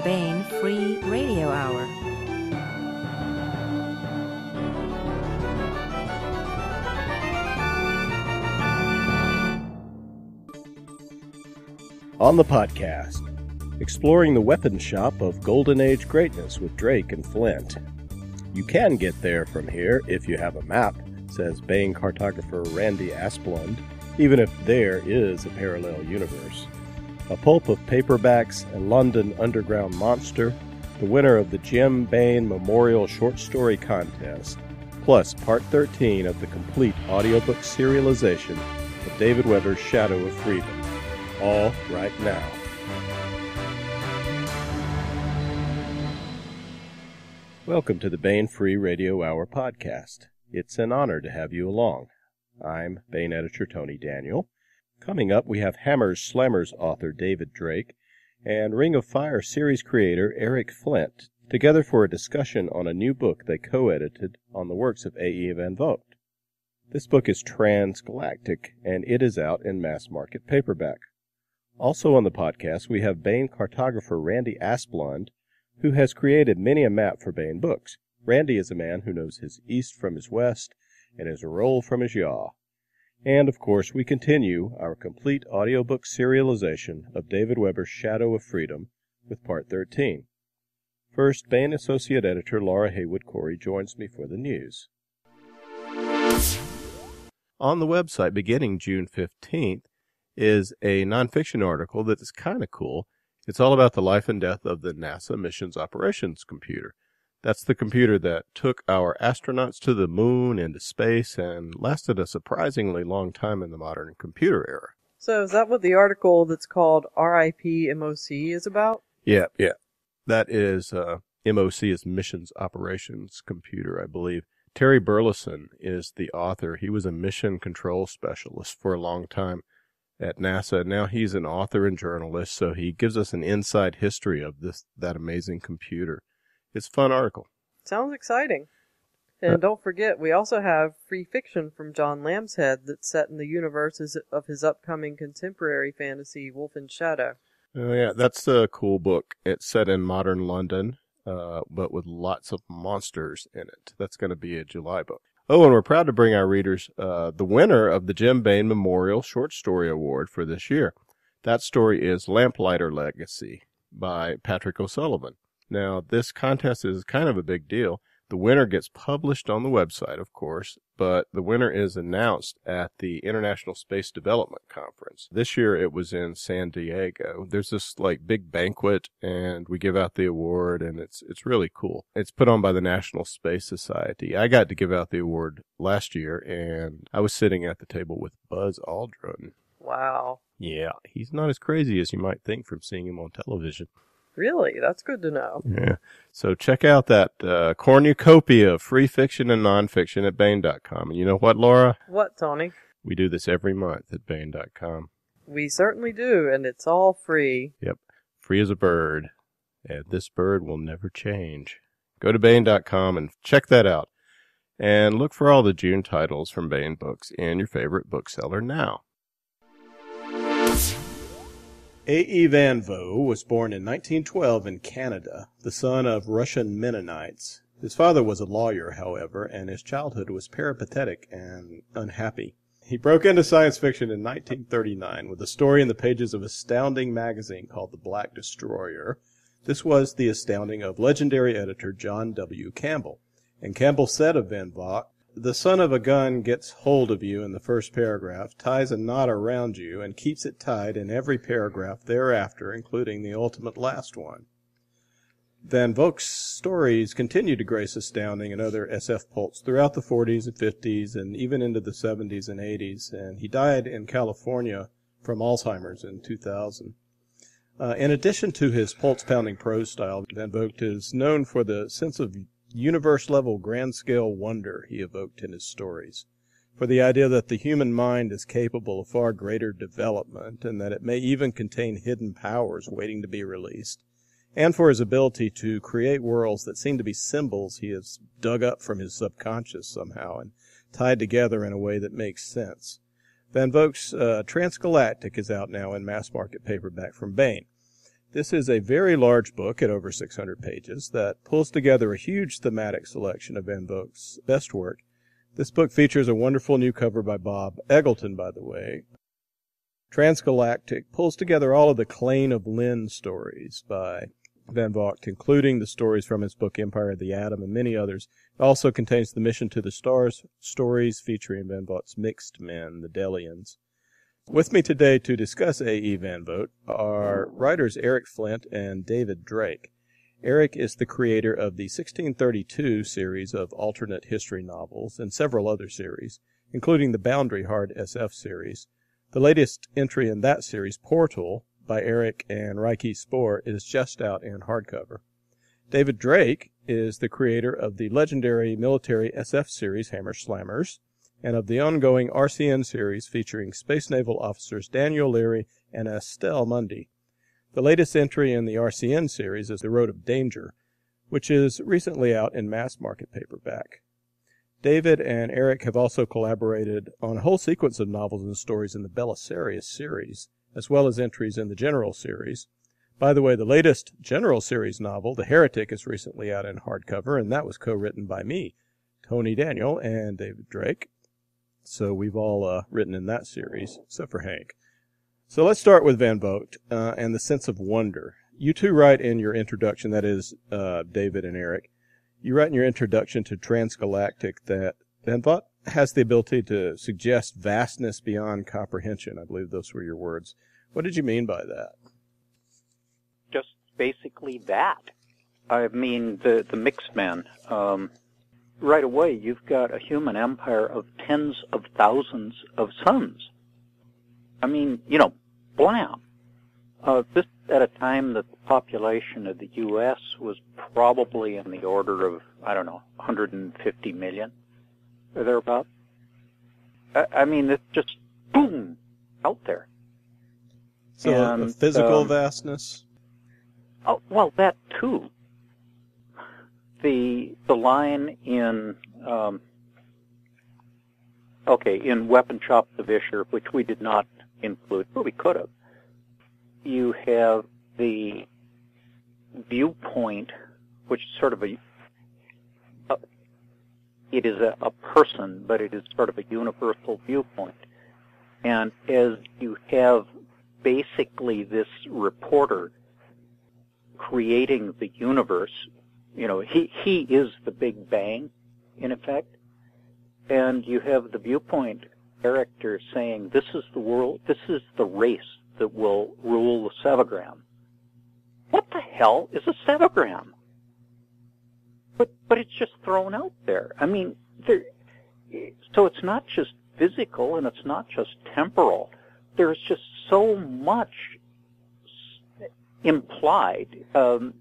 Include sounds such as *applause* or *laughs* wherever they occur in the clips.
the Baen Free Radio Hour. On the podcast, exploring the weapons shop of Golden Age greatness with Drake and Flint. You can get there from here if you have a map, says Baen cartographer Randy Asplund, even if there is a parallel universe. A pulp of paperbacks, and London underground monster, the winner of the Jim Baen Memorial Short Story Contest, plus part 13 of the complete audiobook serialization of David Weber's Shadow of Freedom. All right now. Welcome to the Baen Free Radio Hour podcast. It's an honor to have you along. I'm Baen editor Tony Daniel. Coming up, we have Hammer's Slammers author David Drake and Ring of Fire series creator Eric Flint together for a discussion on a new book they co-edited on the works of A.E. Van Vogt. This book is transgalactic and it is out in mass market paperback. Also on the podcast, we have Baen cartographer Randy Asplund, who has created many a map for Baen books. Randy is a man who knows his east from his west and his roll from his yaw. And of course, we continue our complete audiobook serialization of David Weber's Shadow of Freedom with part 13. First, Baen Associate Editor Laura Haywood Cory joins me for the news. On the website beginning June 15th is a nonfiction article that is kind of cool. It's all about the life and death of the NASA Missions Operations Computer. That's the computer that took our astronauts to the moon and to space and lasted a surprisingly long time in the modern computer era. So is that what the article that's called RIP MOC is about? Yeah, yeah. That is uh, MOC is Missions Operations Computer, I believe. Terry Burlison is the author. He was a mission control specialist for a long time at NASA. Now he's an author and journalist, so he gives us an inside history of this that amazing computer. It's a fun article. Sounds exciting. And Uh, don't forget, we also have free fiction from John Lambshead that's set in the universe of his upcoming contemporary fantasy, Wolf in Shadow. Oh yeah, that's a cool book. It's set in modern London, uh, but with lots of monsters in it. That's going to be a July book. Oh, and we're proud to bring our readers uh, the winner of the Jim Baen Memorial Short Story Award for this year. That story is Lamplighter Legacy by Patrick O'Sullivan. Now, this contest is kind of a big deal. The winner gets published on the website, of course, but the winner is announced at the International Space Development Conference. This year it was in San Diego. There's this like big banquet and we give out the award and it's it's really cool. It's put on by the National Space Society. I got to give out the award last year and I was sitting at the table with Buzz Aldrin. Wow. Yeah, he's not as crazy as you might think from seeing him on television. Really? That's good to know. Yeah. So check out that uh, cornucopia of free fiction and nonfiction at Baen.com. And you know what, Laura? What, Tony? We do this every month at Baen.com. We certainly do, and it's all free. Yep. Free as a bird. And this bird will never change. Go to Baen.com and check that out. And look for all the June titles from Baen Books in your favorite bookseller now. A.E. Van Vogt was born in 1912 in Canada, the son of Russian Mennonites. His father was a lawyer, however, and his childhood was peripatetic and unhappy. He broke into science fiction in 1939 with a story in the pages of Astounding magazine called The Black Destroyer. This was the astounding of legendary editor John W. Campbell. And Campbell said of Van Vogt, the son of a gun gets hold of you in the first paragraph, ties a knot around you, and keeps it tied in every paragraph thereafter, including the ultimate last one. Van Vogt's stories continued to grace Astounding and other SF pulps throughout the 40s and 50s and even into the 70s and 80s, and he died in California from Alzheimer's in 2000. Uh, in addition to his pulse-pounding prose style, Van Vogt is known for the sense of universe-level grand-scale wonder he evoked in his stories, for the idea that the human mind is capable of far greater development and that it may even contain hidden powers waiting to be released, and for his ability to create worlds that seem to be symbols he has dug up from his subconscious somehow and tied together in a way that makes sense. Van Vogt's uh, Transgalactic is out now in mass market paperback from Baen. This is a very large book at over 600 pages that pulls together a huge thematic selection of Van Vogt's best work. This book features a wonderful new cover by Bob Eggleton, by the way. Transgalactic pulls together all of the Clane of Linn stories by Van Vogt, including the stories from his book Empire of the Atom and many others. It also contains the Mission to the Stars stories featuring Van Vogt's mixed men, the Dellians. With me today to discuss A.E. Van Vogt are writers Eric Flint and David Drake. Eric is the creator of the 1632 series of alternate history novels and several other series, including the Boundary Hard SF series. The latest entry in that series, Portal, by Eric and Ryk Spoor is just out in hardcover. David Drake is the creator of the legendary military SF series Hammer Slammers and of the ongoing RCN series featuring Space Naval officers Daniel Leary and Adele Mundy. The latest entry in the RCN series is The Road of Danger, which is recently out in mass market paperback. David and Eric have also collaborated on a whole sequence of novels and stories in the Belisarius series, as well as entries in the General series. By the way, the latest General series novel, The Heretic, is recently out in hardcover, and that was co-written by me, Tony Daniel, and David Drake. So we've all uh, written in that series, except for Hank. So let's start with Van Vogt uh, and the sense of wonder. You two write in your introduction, that is, uh, David and Eric, you write in your introduction to Transgalactic that Van Vogt has the ability to suggest vastness beyond comprehension. I believe those were your words. What did you mean by that? Just basically that. I mean, the, the mixed man. Um, right away, you've got a human empire of tens of thousands of suns. I mean, you know, blam. Uh, this at a time that the population of the U.S. was probably in the order of, I don't know, 150 million or thereabouts. I, I mean, it's just boom out there. So and, physical um, vastness. Oh well, that too. The the line in um, okay in Weapon Shops of Isher, which we did not include, but we could have. You have the viewpoint, which is sort of a it is a, a person, but it is sort of a universal viewpoint. And as you have basically this reporter creating the universe, you know, he, he is the Big Bang, in effect. And you have the viewpoint character saying, this is the world, this is the race that will rule the Sevagram. What the hell is a Sevagram? but but it's just thrown out there. I mean, there, so it's not just physical and it's not just temporal. There's just so much implied um,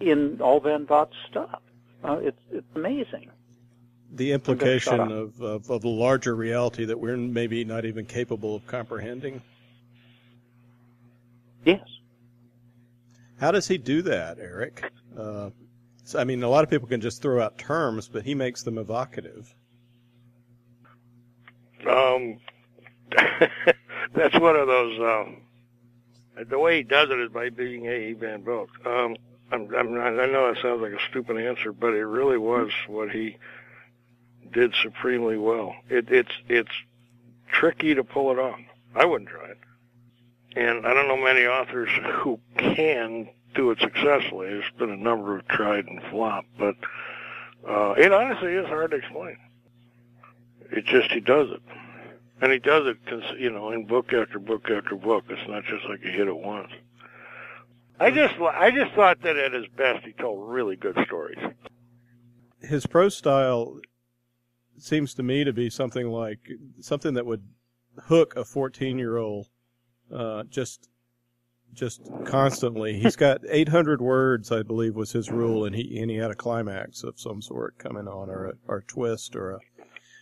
in all Van Vogt's stuff. Uh, it's it's amazing. The implication of, of, of a larger reality that we're maybe not even capable of comprehending. Yes. How does he do that, Eric? Uh, so, I mean, a lot of people can just throw out terms, but he makes them evocative. Um, *laughs* that's one of those. Um, the way he does it is by being A. Van Vogt. Um, I'm, I'm I know that sounds like a stupid answer, but it really was what he did supremely well. It, it's it's tricky to pull it off. I wouldn't try it, and I don't know many authors who can do it successfully. There's been a number of tried and flop, but uh, it honestly is hard to explain. It just he does it, and he does it, you know, in book after book after book. It's not just like he hit it once. I just I just thought that at his best he told really good stories. His prose style seems to me to be something like something that would hook a 14 year old uh, just just constantly. He's got *laughs* 800 words, I believe, was his rule, and he and he had a climax of some sort coming on, or a, or a twist, or a.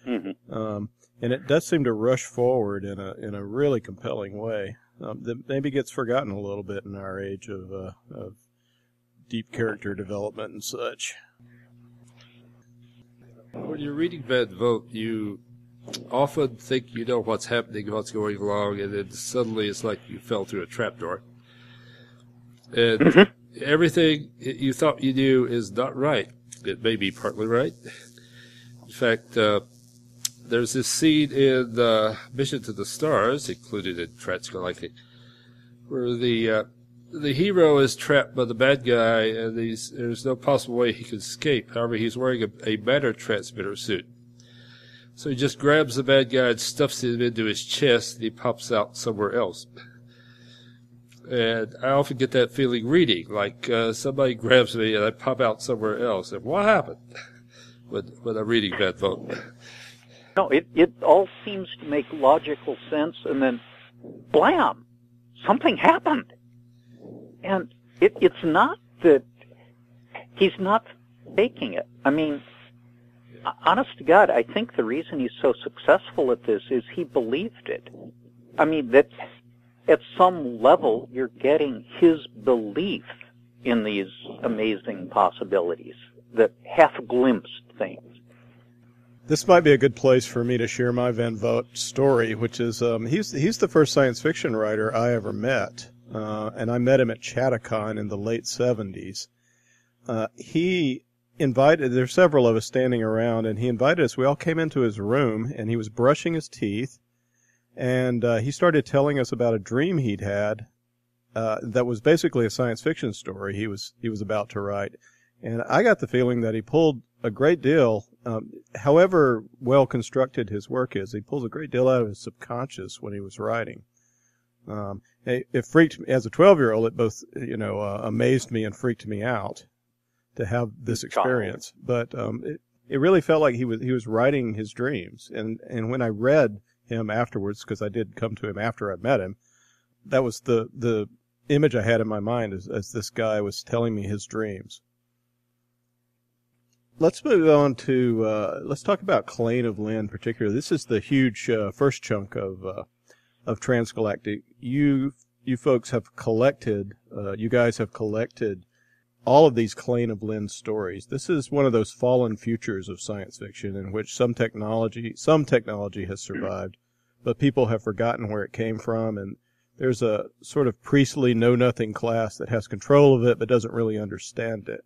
Mm-hmm. Um, and it does seem to rush forward in a in a really compelling way. Um, that maybe gets forgotten a little bit in our age of uh, of deep character development and such. When you're reading Van Vogt, you often think you know what's happening, what's going along, and then suddenly it's like you fell through a trapdoor. and Mm-hmm. everything you thought you knew is not right. It may be partly right. In fact, uh, there's this scene in uh, Mission to the Stars, included in Transgalactic, where the uh, the hero is trapped by the bad guy, and there's no possible way he can escape. However, he's wearing a, a matter transmitter suit. So he just grabs the bad guy and stuffs him into his chest, and he pops out somewhere else. And I often get that feeling reading, like uh, somebody grabs me and I pop out somewhere else. And what happened *laughs* when, when I'm reading that book? No, it, it all seems to make logical sense, and then, blam, something happened. And it, it's not that he's not faking it. I mean, honest to God, I think the reason he's so successful at this is he believed it. I mean, that at some level, you're getting his belief in these amazing possibilities that half glimpsed things. This might be a good place for me to share my Van Vogt story, which is um, he's he's the first science fiction writer I ever met, uh, and I met him at Chattacon in the late '70s. Uh, he invited. There's several of us standing around, and he invited us. We all came into his room, and he was brushing his teeth, and uh, he started telling us about a dream he'd had uh, that was basically a science fiction story he was he was about to write. And I got the feeling that he pulled a great deal, um, however well constructed his work is, he pulls a great deal out of his subconscious when he was writing. Um, it, freaked me as a 12 year old. It both, you know, uh, amazed me and freaked me out to have this experience. But um, it, it really felt like he was he was writing his dreams. And and when I read him afterwards, because I did come to him after I met him, that was the the image I had in my mind as, as this guy was telling me his dreams. Let's move on to uh, let's talk about Clane of Linn particularly. This is the huge uh, first chunk of uh, of Transgalactic. You you folks have collected, uh, you guys have collected all of these Clane of Linn stories. This is one of those fallen futures of science fiction in which some technology some technology has survived, but people have forgotten where it came from, and there's a sort of priestly know nothing class that has control of it but doesn't really understand it.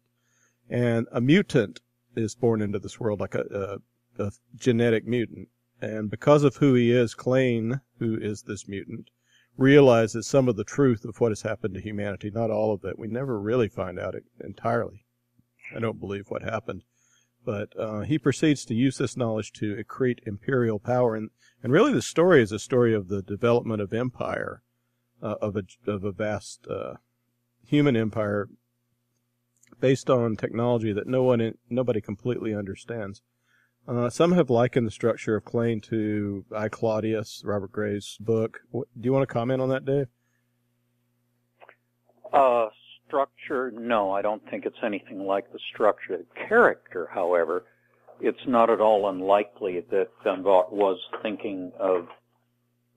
And a mutant is born into this world like a, a, a genetic mutant. And because of who he is, Clane, who is this mutant, realizes some of the truth of what has happened to humanity. Not all of it. We never really find out it entirely. I don't believe what happened. But uh, he proceeds to use this knowledge to accrete imperial power. And, and really the story is a story of the development of empire, uh, of, a, of a vast uh, human empire based on technology that no one, nobody completely understands. Uh, some have likened the structure of Clane to I Claudius, Robert Graves' book. What, do you want to comment on that, Dave? Uh, structure, no, I don't think it's anything like the structure. Character, however, it's not at all unlikely that Van was thinking of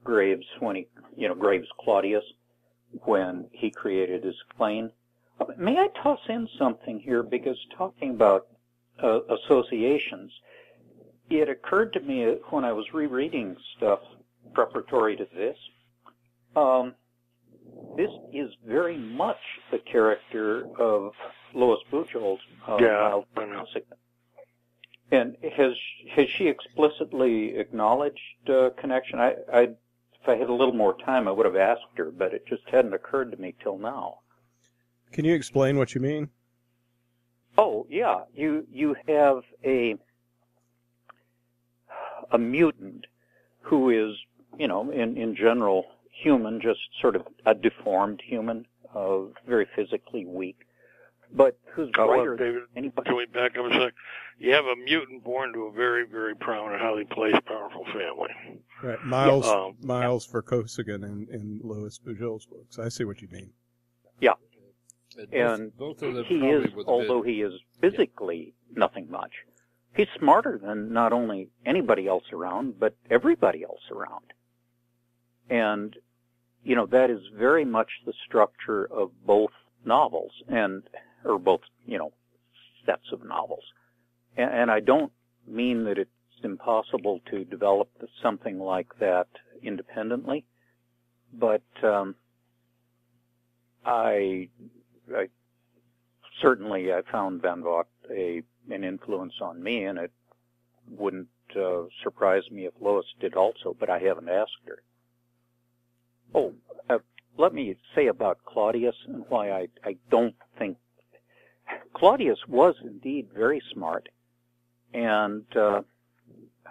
Graves when he, you know, Graves Claudius when he created his Clane. May I toss in something here? Because talking about uh, associations, it occurred to me when I was rereading stuff preparatory to this. Um, this is very much the character of Lois Bujold. Uh, Yeah. And has has she explicitly acknowledged uh, connection? I, I, if I had a little more time, I would have asked her, but it just hadn't occurred to me till now. Can you explain what you mean? Oh yeah, you you have a a mutant who is you know in in general human, just sort of a deformed human, uh, very physically weak, but who's Oh, well, brighter than David, anybody. can we back up a sec? You have a mutant born to a very, very prominent, highly placed, powerful family. Right, Miles um, Miles Vorkosigan in, in Lois Bujold's books. I see what you mean. both, And both them he is, although he is physically nothing much, he's smarter than not only anybody else around, but everybody else around. And, you know, that is very much the structure of both novels and, or both, you know, sets of novels. And, and I don't mean that it's impossible to develop something like that independently, but, um, I I certainly I found Van Vogt a an influence on me, and it wouldn't uh, surprise me if Lois did also, but I haven't asked her. Oh, uh, let me say about Claudius and why I, I don't think Claudius was indeed very smart and uh,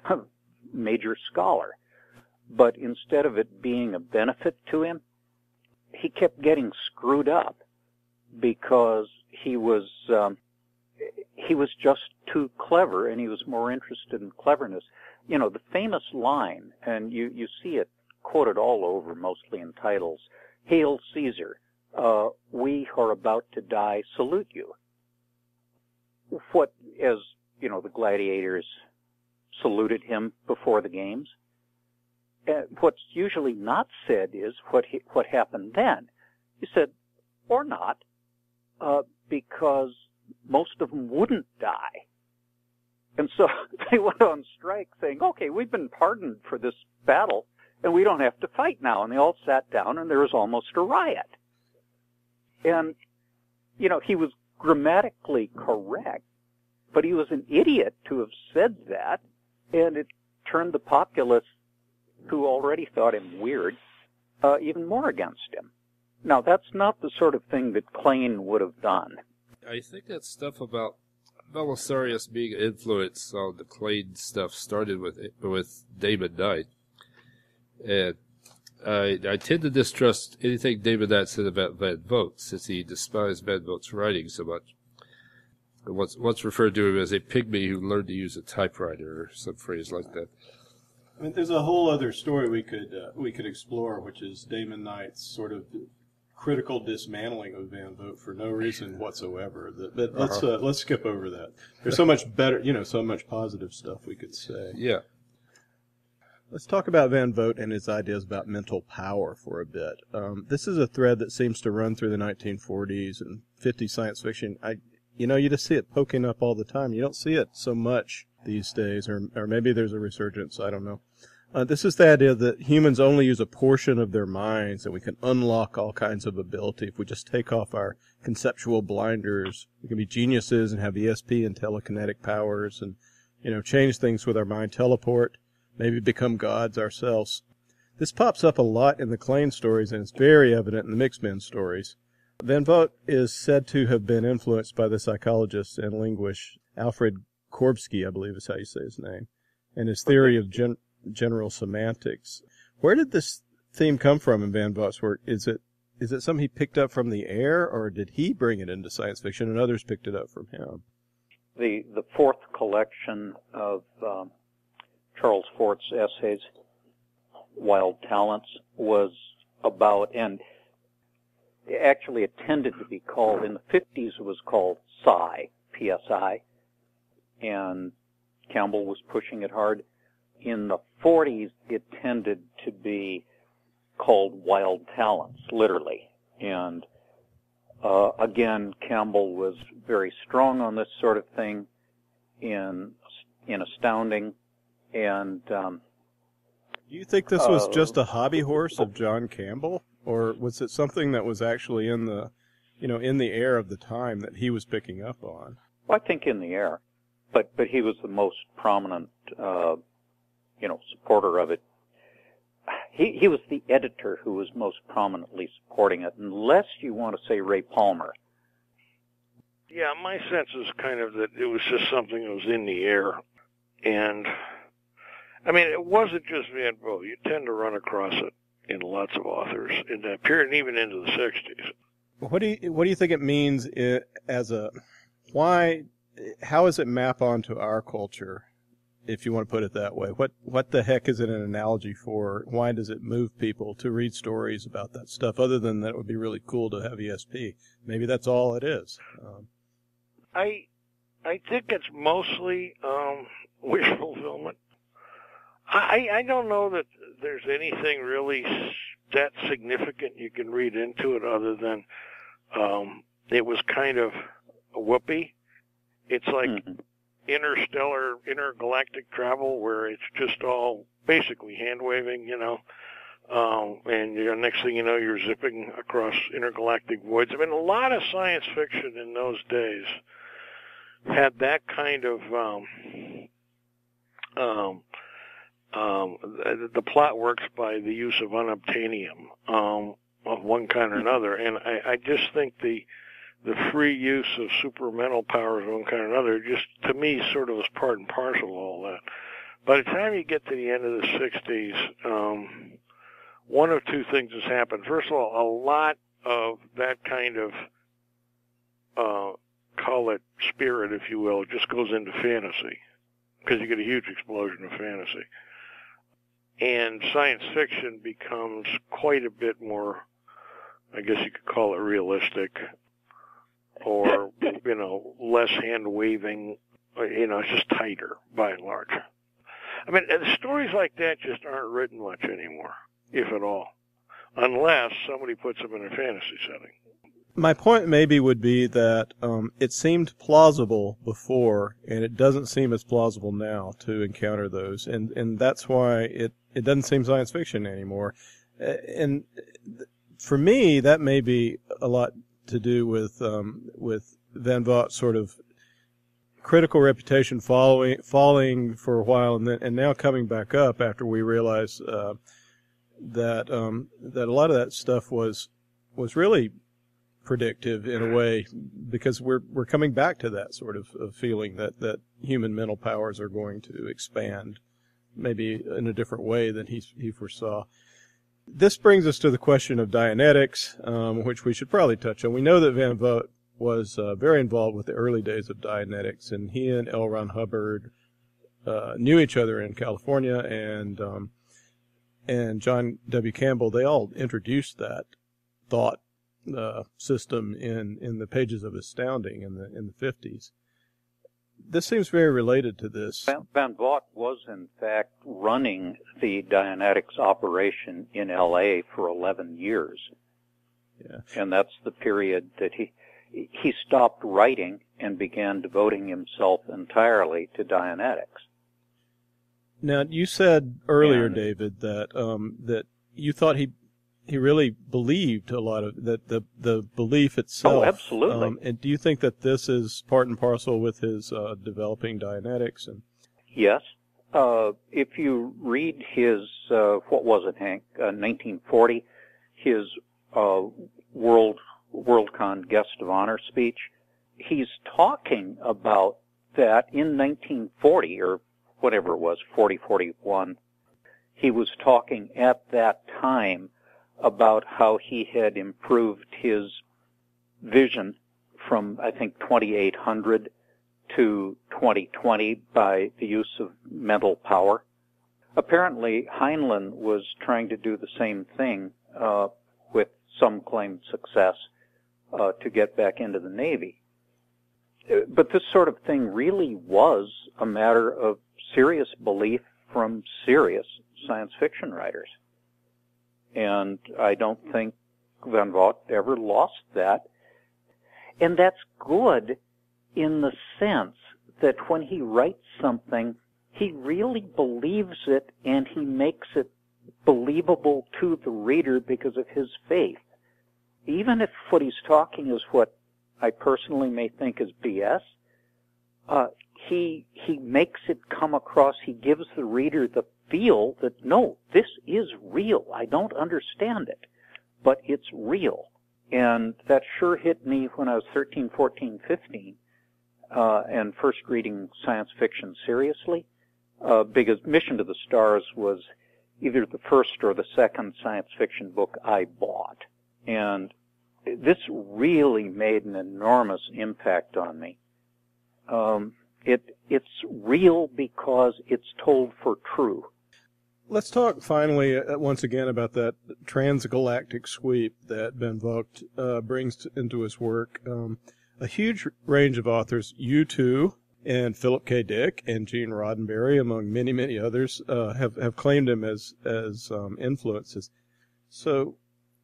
*laughs* major scholar, but instead of it being a benefit to him, he kept getting screwed up because he was um, he was just too clever and he was more interested in cleverness. You know, the famous line, and you, you see it quoted all over, mostly in titles, Hail Caesar, uh, we who are about to die salute you. What, as, you know, the gladiators saluted him before the games. Uh, what's usually not said is what he, what happened then. He said, or not, uh, because most of them wouldn't die. And so *laughs* they went on strike saying, okay, we've been pardoned for this battle and we don't have to fight now. And they all sat down and there was almost a riot. And, you know, he was grammatically correct, but he was an idiot to have said that. And it turned the populace who already thought him weird, uh, even more against him. Now that's not the sort of thing that Clane would have done. I think that stuff about Belisarius being influenced on the Clane stuff started with with Damon Knight, and I I tend to distrust anything Damon Knight said about Van Vogt since he despised Van Vogt's writing so much. Once once referred to him as a pygmy who learned to use a typewriter or some phrase like that. I mean, there's a whole other story we could uh, we could explore, which is Damon Knight's sort of critical dismantling of Van Vogt for no reason whatsoever. But let's uh, let's skip over that. There's so much better, you know, so much positive stuff we could say. Yeah. Let's talk about Van Vogt and his ideas about mental power for a bit. Um, this is a thread that seems to run through the 1940s and 50s science fiction. I, you know, you just see it poking up all the time. You don't see it so much these days, or or maybe there's a resurgence. I don't know. Uh, this is the idea that humans only use a portion of their minds and we can unlock all kinds of ability if we just take off our conceptual blinders. We can be geniuses and have ESP and telekinetic powers and, you know, change things with our mind, teleport, maybe become gods ourselves. This pops up a lot in the Clane stories and it's very evident in the Mixed-Men stories. Van Vogt is said to have been influenced by the psychologist and linguist Alfred Korzybski, I believe is how you say his name, and his theory of gen- general semantics. Where did this theme come from in Van Vogt's work? Is it is it something he picked up from the air, or did he bring it into science fiction and others picked it up from him? The the fourth collection of um, Charles Fort's essays, Wild Talents, was about and actually it tended to be called in the 50s it was called psi psi and campbell was pushing it hard in the 40s, it tended to be called wild talents, literally. And uh, again, Campbell was very strong on this sort of thing in in astounding. And um, do you think this was uh, just a hobby horse of John Campbell, or was it something that was actually in the, you know, in the air of the time that he was picking up on? Well, I think in the air, but but he was the most prominent uh, you know, supporter of it. He, he was the editor who was most prominently supporting it, unless you want to say Ray Palmer. Yeah, my sense is kind of that it was just something that was in the air. And, I mean, it wasn't just Van Vogt. You tend to run across it in lots of authors in that period, and even into the 60s. What do you, what do you think it means eh, as a, why, how does it map onto our culture if you want to put it that way. What what the heck is it an analogy for? Why does it move people to read stories about that stuff? Other than that, it would be really cool to have ESP. Maybe that's all it is. Um, I I think it's mostly um, *laughs* wish fulfillment. I I don't know that there's anything really that significant you can read into it other than um, it was kind of whoopee. It's like mm-hmm interstellar, intergalactic travel where it's just all basically hand waving, you know. Um, and you know, next thing you know, you're zipping across intergalactic voids. I mean, a lot of science fiction in those days had that kind of um, um, um, the, the plot works by the use of unobtainium um, of one kind or another, and I, I just think the the free use of supermental powers of one kind or another just to me sort of was part and parcel of all that. By the time you get to the end of the '60s, um, one of two things has happened. First of all, a lot of that kind of uh, call it spirit, if you will, just goes into fantasy because you get a huge explosion of fantasy. And science fiction becomes quite a bit more, I guess you could call it realistic, or, *laughs* you know, less hand waving, uh, you know, it's just tighter by and large. I mean, stories like that just aren't written much anymore, if at all, unless somebody puts them in a fantasy setting. My point maybe would be that um, it seemed plausible before, and it doesn't seem as plausible now to encounter those, and and that's why it it doesn't seem science fiction anymore. Uh, and uh, for me, that may be a lot to do with um, with Van Vogt's sort of critical reputation following falling for a while, and then and now coming back up after we realize uh, that um, that a lot of that stuff was was really predictive in a way because we're we're coming back to that sort of, of feeling that that human mental powers are going to expand maybe in a different way than he he foresaw. This brings us to the question of Dianetics, um, which we should probably touch on. We know that Van Vogt was uh, very involved with the early days of Dianetics, and he and L. Ron Hubbard uh, knew each other in California, and um, and John W. Campbell. They all introduced that thought uh, system in in the pages of Astounding in the in the fifties. This seems very related to this. Van, Van Vogt was in fact running the Dianetics operation in L.A. for 11 years. Yeah. And that's the period that he he stopped writing and began devoting himself entirely to Dianetics. Now, you said earlier, And- David, that um, that you thought he he really believed a lot of that the the belief itself. Oh, absolutely. Um, and do you think that this is part and parcel with his uh, developing Dianetics and Yes. Uh, if you read his, uh, what was it, Hank, uh, 1940, his uh, World WorldCon Guest of Honor speech, he's talking about that in 1940 or whatever it was, 40, 41. He was talking at that time about how he had improved his vision from, I think, 2800 to 2020 by the use of mental power. Apparently, Heinlein was trying to do the same thing uh, with some claimed success uh, to get back into the Navy. Uh, But this sort of thing really was a matter of serious belief from serious science fiction writers. And I don't think Van Vogt ever lost that. And that's good in the sense that when he writes something, he really believes it and he makes it believable to the reader because of his faith. Even if what he's talking is what I personally may think is BS, uh, he he makes it come across. He gives the reader the feel that no, this is real. I don't understand it, but it's real. And that sure hit me when I was 13, 14, 15, uh, and first reading science fiction seriously, uh, because Mission to the Stars was either the first or the second science fiction book I bought. And this really made an enormous impact on me. Um, it, it's real because it's told for true. Let's talk finally uh, once again about that transgalactic sweep that Van Vogt uh, brings t- into his work. Um, a huge range of authors, you two, and Philip K. Dick and Gene Roddenberry, among many, many others, uh, have have claimed him as as um, influences. So,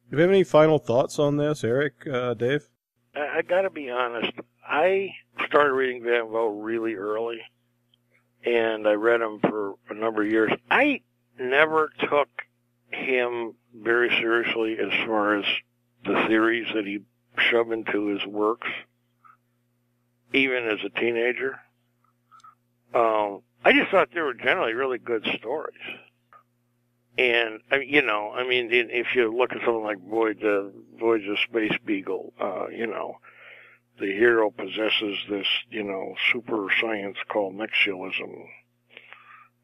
do you have any final thoughts on this, Eric, uh, Dave? I, I got to be honest. I started reading Van Vogt really early, and I read him for a number of years. I never took him very seriously as far as the theories that he shoved into his works, even as a teenager. Um, I just thought they were generally really good stories. And you know, I mean, if you look at something like Voyage, uh, Voyage of Space Beagle, uh, you know, the hero possesses this, you know, super science called nexialism,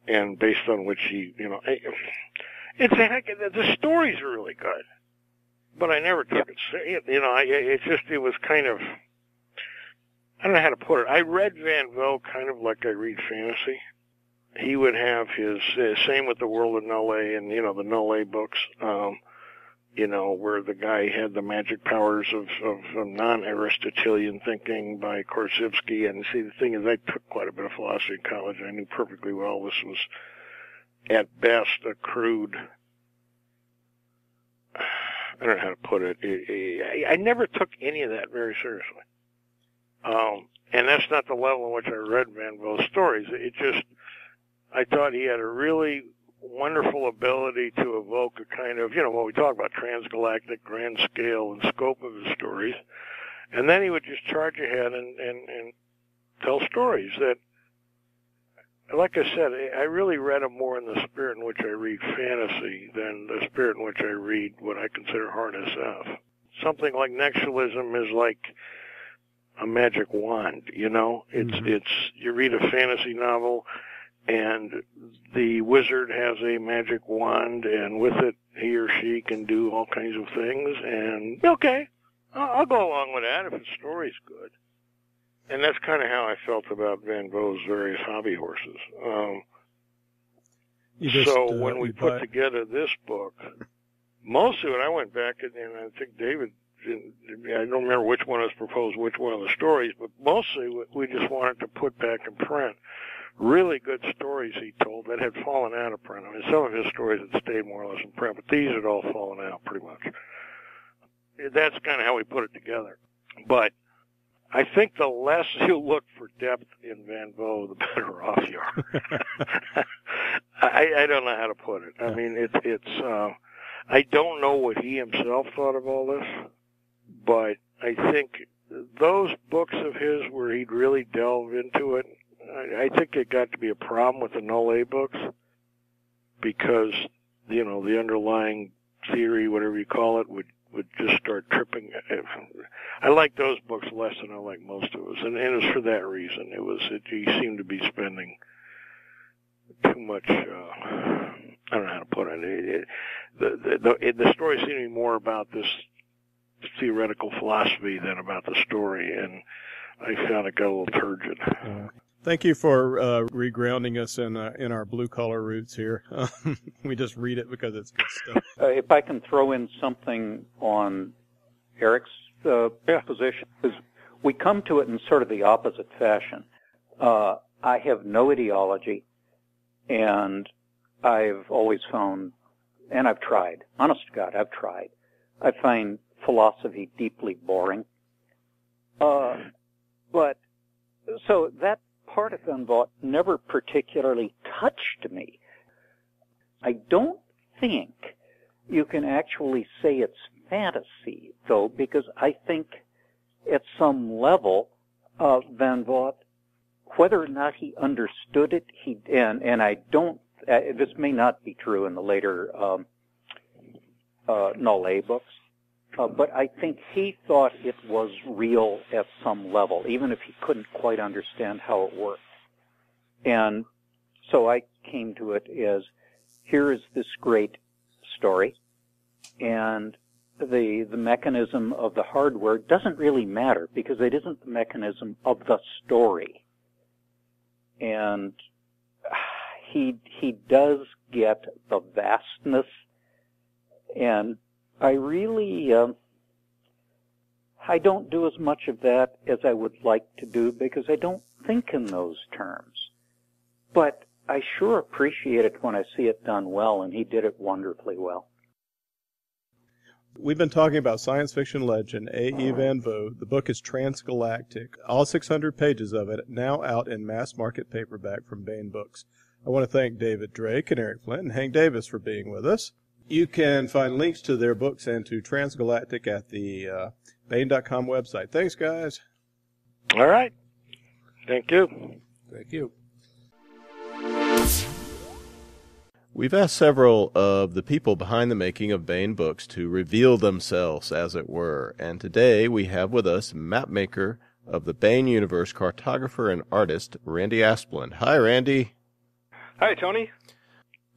and based on which he, you know, it's a heck. The stories are really good, but I never took it. You know, I, it's just it was kind of. I don't know how to put it. I read Van Vogt kind of like I read fantasy. He would have his uh, same with the World of Null-A and you know the Null-A books. Um, you know, where the guy had the magic powers of, of, of non-Aristotelian thinking by Korzybski. And see, the thing is, I took quite a bit of philosophy in college. I knew perfectly well this was, at best, a crude. I don't know how to put it. I, I never took any of that very seriously. Um, and that's not the level in which I read Van Vogt's stories. It just, I thought he had a really wonderful ability to evoke a kind of, you know, what we talk about transgalactic grand scale and scope of his stories. And then he would just charge ahead and, and, and tell stories that, like I said, I really read him more in the spirit in which I read fantasy than the spirit in which I read what I consider hard SF. Something like Nexialism is like a magic wand, you know? It's, mm-hmm. it's, you read a fantasy novel, and the wizard has a magic wand, and with it, he or she can do all kinds of things. And okay, I'll go along with that if the story's good. And that's kind of how I felt about Van Vogt's various hobby horses. Um, just, so uh, when we put together this book, most of it I went back and, and I think David. I don't remember which one of us proposed which one of the stories, but mostly we just wanted to put back in print really good stories he told that had fallen out of print. I mean, some of his stories had stayed more or less in print, but these had all fallen out pretty much. That's kind of how we put it together. But I think the less *laughs* you look for depth in Van Vogt, the better *laughs* off you are. I, I don't know how to put it. I mean, it's it's. Uh, I don't know what he himself thought of all this, but I think those books of his where he'd really delve into it I, think it got to be a problem with the null A books because you know the underlying theory, whatever you call it, would would just start tripping. I like those books less than I like most of us, and, and it was for that reason. It was it, he seemed to be spending too much. Uh, I don't know how to put it. it, it the the the, the story seemed to be more about this theoretical philosophy than about the story, and I found it got a little turgid. Uh, Thank you for uh, regrounding us in uh, in our blue collar roots here. *laughs* we just read it because it's good stuff. Uh, if I can throw in something on Eric's uh, yeah. position, because we come to it in sort of the opposite fashion. Uh, I have no ideology, and I've always found, and I've tried. Honest to God, I've tried. I find philosophy deeply boring. Uh, but so that part of Van Vogt never particularly touched me. I don't think you can actually say it's fantasy, though, because I think at some level, uh, Van Vogt, whether or not he understood it, he and and I don't. Uh, this may not be true in the later um, uh, books, uh, but I think he thought it was real at some level, even if he couldn't quite understand how it worked. And so I came to it as here is this great story, and the the mechanism of the hardware doesn't really matter because it isn't the mechanism of the story. And he he does get the vastness and I really, uh, I don't do as much of that as I would like to do because I don't think in those terms. But I sure appreciate it when I see it done well, and he did it wonderfully well. We've been talking about science fiction legend A.E. Van Vogt. The book is Transgalactic, all 600 pages of it, now out in mass market paperback from Baen Books. I want to thank David Drake and Eric Flint and Hank Davis for being with us. You can find links to their books and to Transgalactic at the uh, Baen.com website. Thanks, guys. All right. Thank you. Thank you. We've asked several of the people behind the making of Baen books to reveal themselves, as it were, and today we have with us mapmaker of the Baen universe, cartographer and artist Randy Asplund. Hi, Randy. Hi, Tony.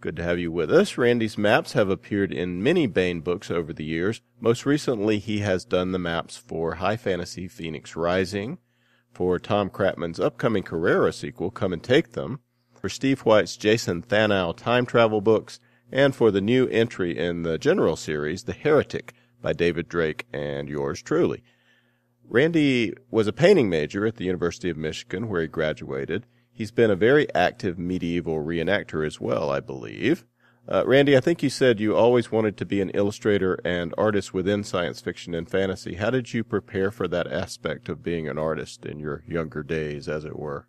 Good to have you with us. Randy's maps have appeared in many Baen books over the years. Most recently, he has done the maps for High Fantasy Phoenix Rising, for Tom Kratman's upcoming Carrera sequel, Come and Take Them, for Steve White's Jason Thanou time travel books, and for the new entry in the general series, The Heretic by David Drake and yours truly. Randy was a painting major at the University of Michigan, where he graduated. He's been a very active medieval reenactor as well, I believe. Uh, Randy, I think you said you always wanted to be an illustrator and artist within science fiction and fantasy. How did you prepare for that aspect of being an artist in your younger days, as it were?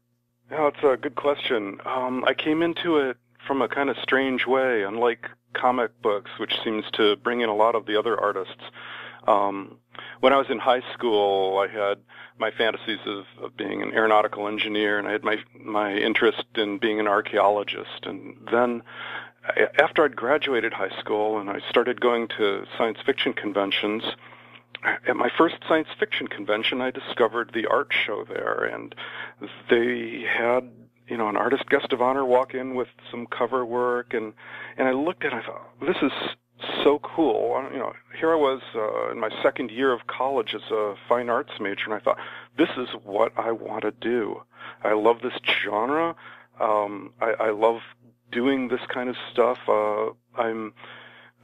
Yeah, it's a good question. Um, I came into it from a kind of strange way, unlike comic books, which seems to bring in a lot of the other artists. Um, when I was in high school, I had my fantasies of, of being an aeronautical engineer, and I had my my interest in being an archaeologist. And then, after I'd graduated high school and I started going to science fiction conventions, at my first science fiction convention, I discovered the art show there, and they had you know an artist guest of honor walk in with some cover work, and and I looked at it, I thought this is so cool. You know, here I was uh, in my second year of college as a fine arts major, and I thought this is what I want to do. I love this genre. Um, I, I love doing this kind of stuff. Uh, I'm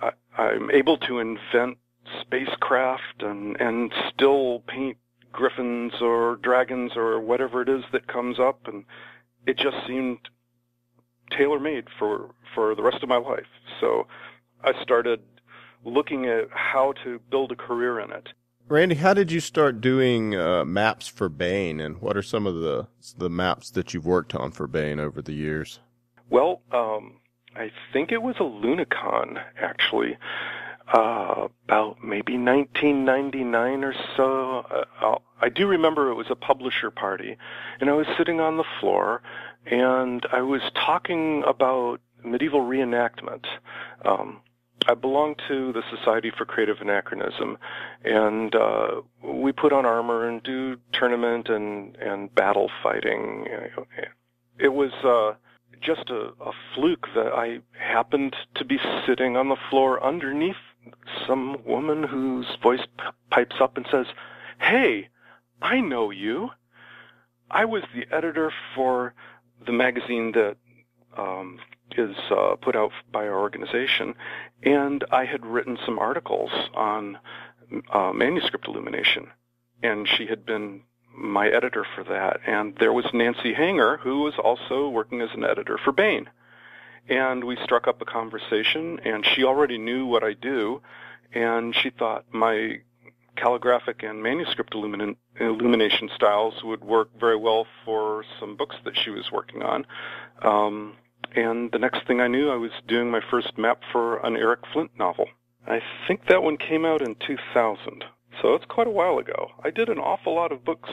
I, I'm able to invent spacecraft and and still paint griffins or dragons or whatever it is that comes up and it just seemed tailor made for for the rest of my life so i started looking at how to build a career in it randy how did you start doing uh, maps for baen and what are some of the the maps that you've worked on for baen over the years well um, i think it was a Lunacon actually uh, about maybe 1999 or so. Uh, I do remember it was a publisher party, and I was sitting on the floor, and I was talking about medieval reenactment. Um, I belong to the Society for Creative Anachronism, and uh, we put on armor and do tournament and and battle fighting. It was. Uh, just a, a fluke that I happened to be sitting on the floor underneath some woman whose voice p- pipes up and says, Hey, I know you. I was the editor for the magazine that um, is uh, put out by our organization, and I had written some articles on uh, manuscript illumination, and she had been my editor for that. And there was Nancy Hanger, who was also working as an editor for Baen. and we struck up a conversation and she already knew what I do and she thought my calligraphic and manuscript illumin- illumination styles would work very well for some books that she was working on. Um, and the next thing I knew, I was doing my first map for an Eric Flint novel. I think that one came out in 2000, so it's quite a while ago. I did an awful lot of books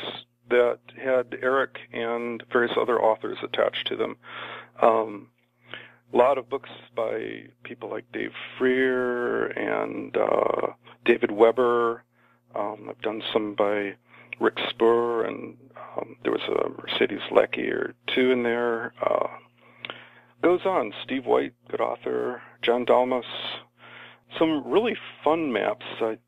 that had Eric and various other authors attached to them. Um, a lot of books by people like Dave Freer and uh, David Weber. Um, I've done some by Ryk Spoor, and um, there was a Mercedes Lackey or two in there. Uh, goes on. Steve White, good author. John Dalmas. Some really fun maps. I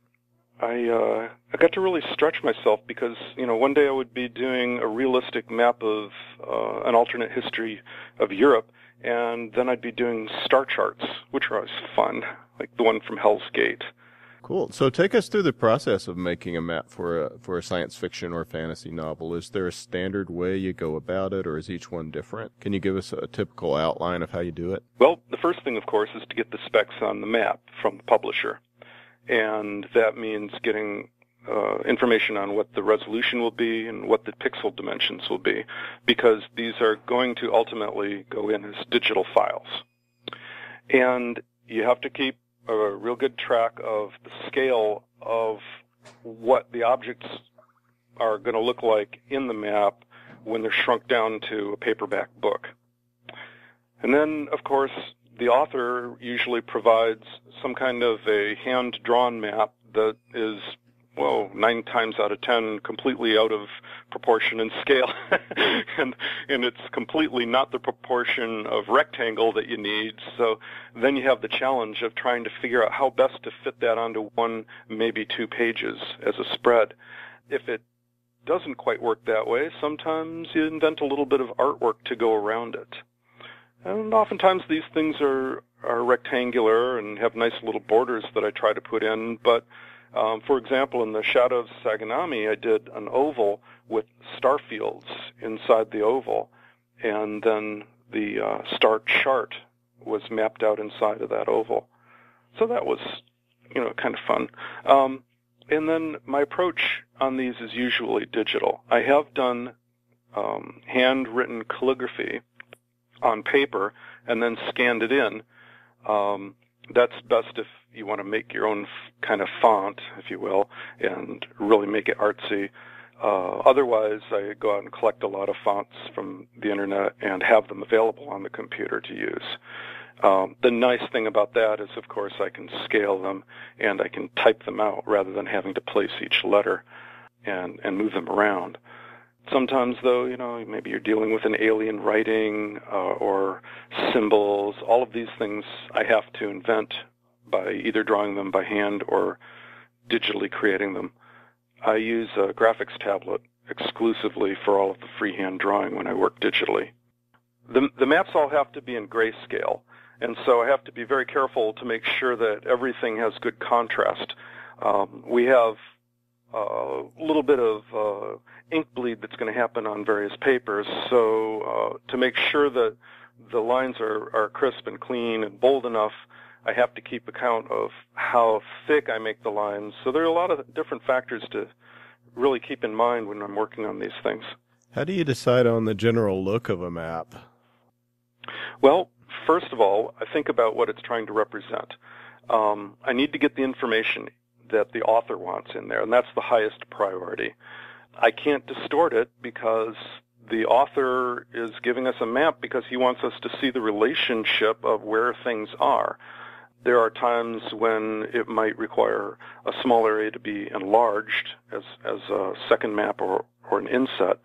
I uh, I got to really stretch myself because you know one day I would be doing a realistic map of uh, an alternate history of Europe, and then I'd be doing star charts, which are always fun, like the one from Hell's Gate. Cool. So take us through the process of making a map for a for a science fiction or fantasy novel. Is there a standard way you go about it, or is each one different? Can you give us a typical outline of how you do it? Well, the first thing, of course, is to get the specs on the map from the publisher, and that means getting uh, information on what the resolution will be and what the pixel dimensions will be, because these are going to ultimately go in as digital files. And you have to keep a real good track of the scale of what the objects are going to look like in the map when they're shrunk down to a paperback book. And then, of course, the author usually provides some kind of a hand-drawn map that is well, nine times out of ten, completely out of proportion and scale, *laughs* and and it's completely not the proportion of rectangle that you need. So then you have the challenge of trying to figure out how best to fit that onto one, maybe two pages as a spread. If it doesn't quite work that way, sometimes you invent a little bit of artwork to go around it. And oftentimes these things are are rectangular and have nice little borders that I try to put in, but um, for example, in the Shadow of Saganami, I did an oval with star fields inside the oval, and then the uh, star chart was mapped out inside of that oval. So that was, you know, kind of fun. Um, and then my approach on these is usually digital. I have done um, handwritten calligraphy on paper and then scanned it in. Um, that's best if you want to make your own kind of font, if you will, and really make it artsy. Uh, otherwise, I go out and collect a lot of fonts from the internet and have them available on the computer to use. Um, the nice thing about that is, of course, I can scale them and I can type them out rather than having to place each letter and, and move them around. Sometimes, though, you know, maybe you're dealing with an alien writing uh, or symbols. All of these things I have to invent by either drawing them by hand or digitally creating them. I use a graphics tablet exclusively for all of the freehand drawing when I work digitally. The, the maps all have to be in grayscale, and so I have to be very careful to make sure that everything has good contrast. Um, we have a little bit of uh, ink bleed that's going to happen on various papers, so uh, to make sure that the lines are, are crisp and clean and bold enough I have to keep account of how thick I make the lines. So there are a lot of different factors to really keep in mind when I'm working on these things. How do you decide on the general look of a map? Well, first of all, I think about what it's trying to represent. Um, I need to get the information that the author wants in there, and that's the highest priority. I can't distort it because the author is giving us a map because he wants us to see the relationship of where things are. There are times when it might require a small area to be enlarged as, as a second map or, or an inset,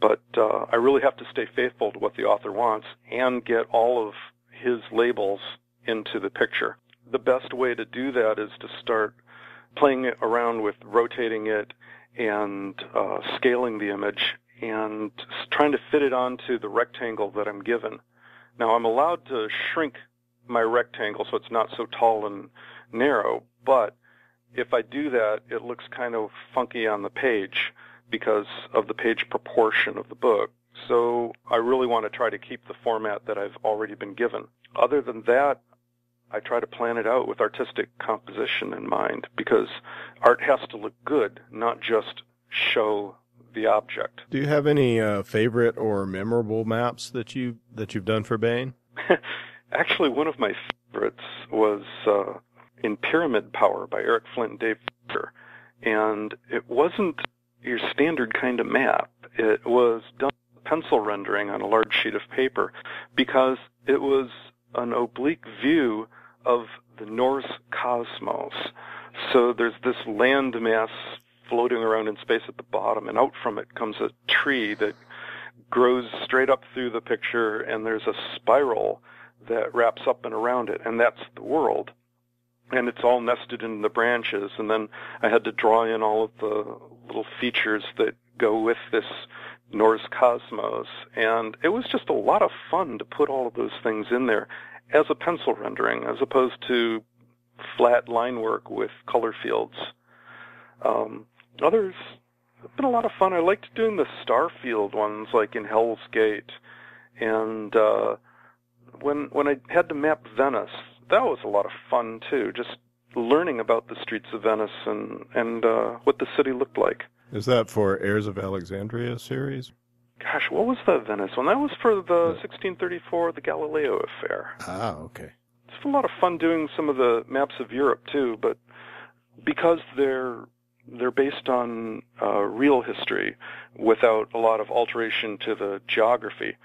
but uh, I really have to stay faithful to what the author wants and get all of his labels into the picture. The best way to do that is to start playing around with rotating it and uh, scaling the image and trying to fit it onto the rectangle that I'm given. Now I'm allowed to shrink my rectangle so it's not so tall and narrow. But if I do that, it looks kind of funky on the page because of the page proportion of the book. So I really want to try to keep the format that I've already been given. Other than that, I try to plan it out with artistic composition in mind because art has to look good, not just show the object. Do you have any uh, favorite or memorable maps that you that you've done for Baen? *laughs* Actually, one of my favorites was uh, in Pyramid Power by Eric Flint and Dave Fisher. And it wasn't your standard kind of map. It was done pencil rendering on a large sheet of paper because it was an oblique view of the Norse cosmos. So there's this landmass floating around in space at the bottom, and out from it comes a tree that grows straight up through the picture, and there's a spiral that wraps up and around it, and that's the world. And it's all nested in the branches, and then I had to draw in all of the little features that go with this Norse cosmos, and it was just a lot of fun to put all of those things in there as a pencil rendering, as opposed to flat line work with color fields. Um, others have been a lot of fun. I liked doing the star field ones, like in Hell's Gate, and uh, when when I had to map Venice, that was a lot of fun too. Just learning about the streets of Venice and and uh, what the city looked like. Is that for Heirs of Alexandria series? Gosh, what was the Venice one? That was for the 1634, the Galileo affair. Ah, okay. it's a lot of fun doing some of the maps of Europe too, but because they're they're based on uh, real history without a lot of alteration to the geography.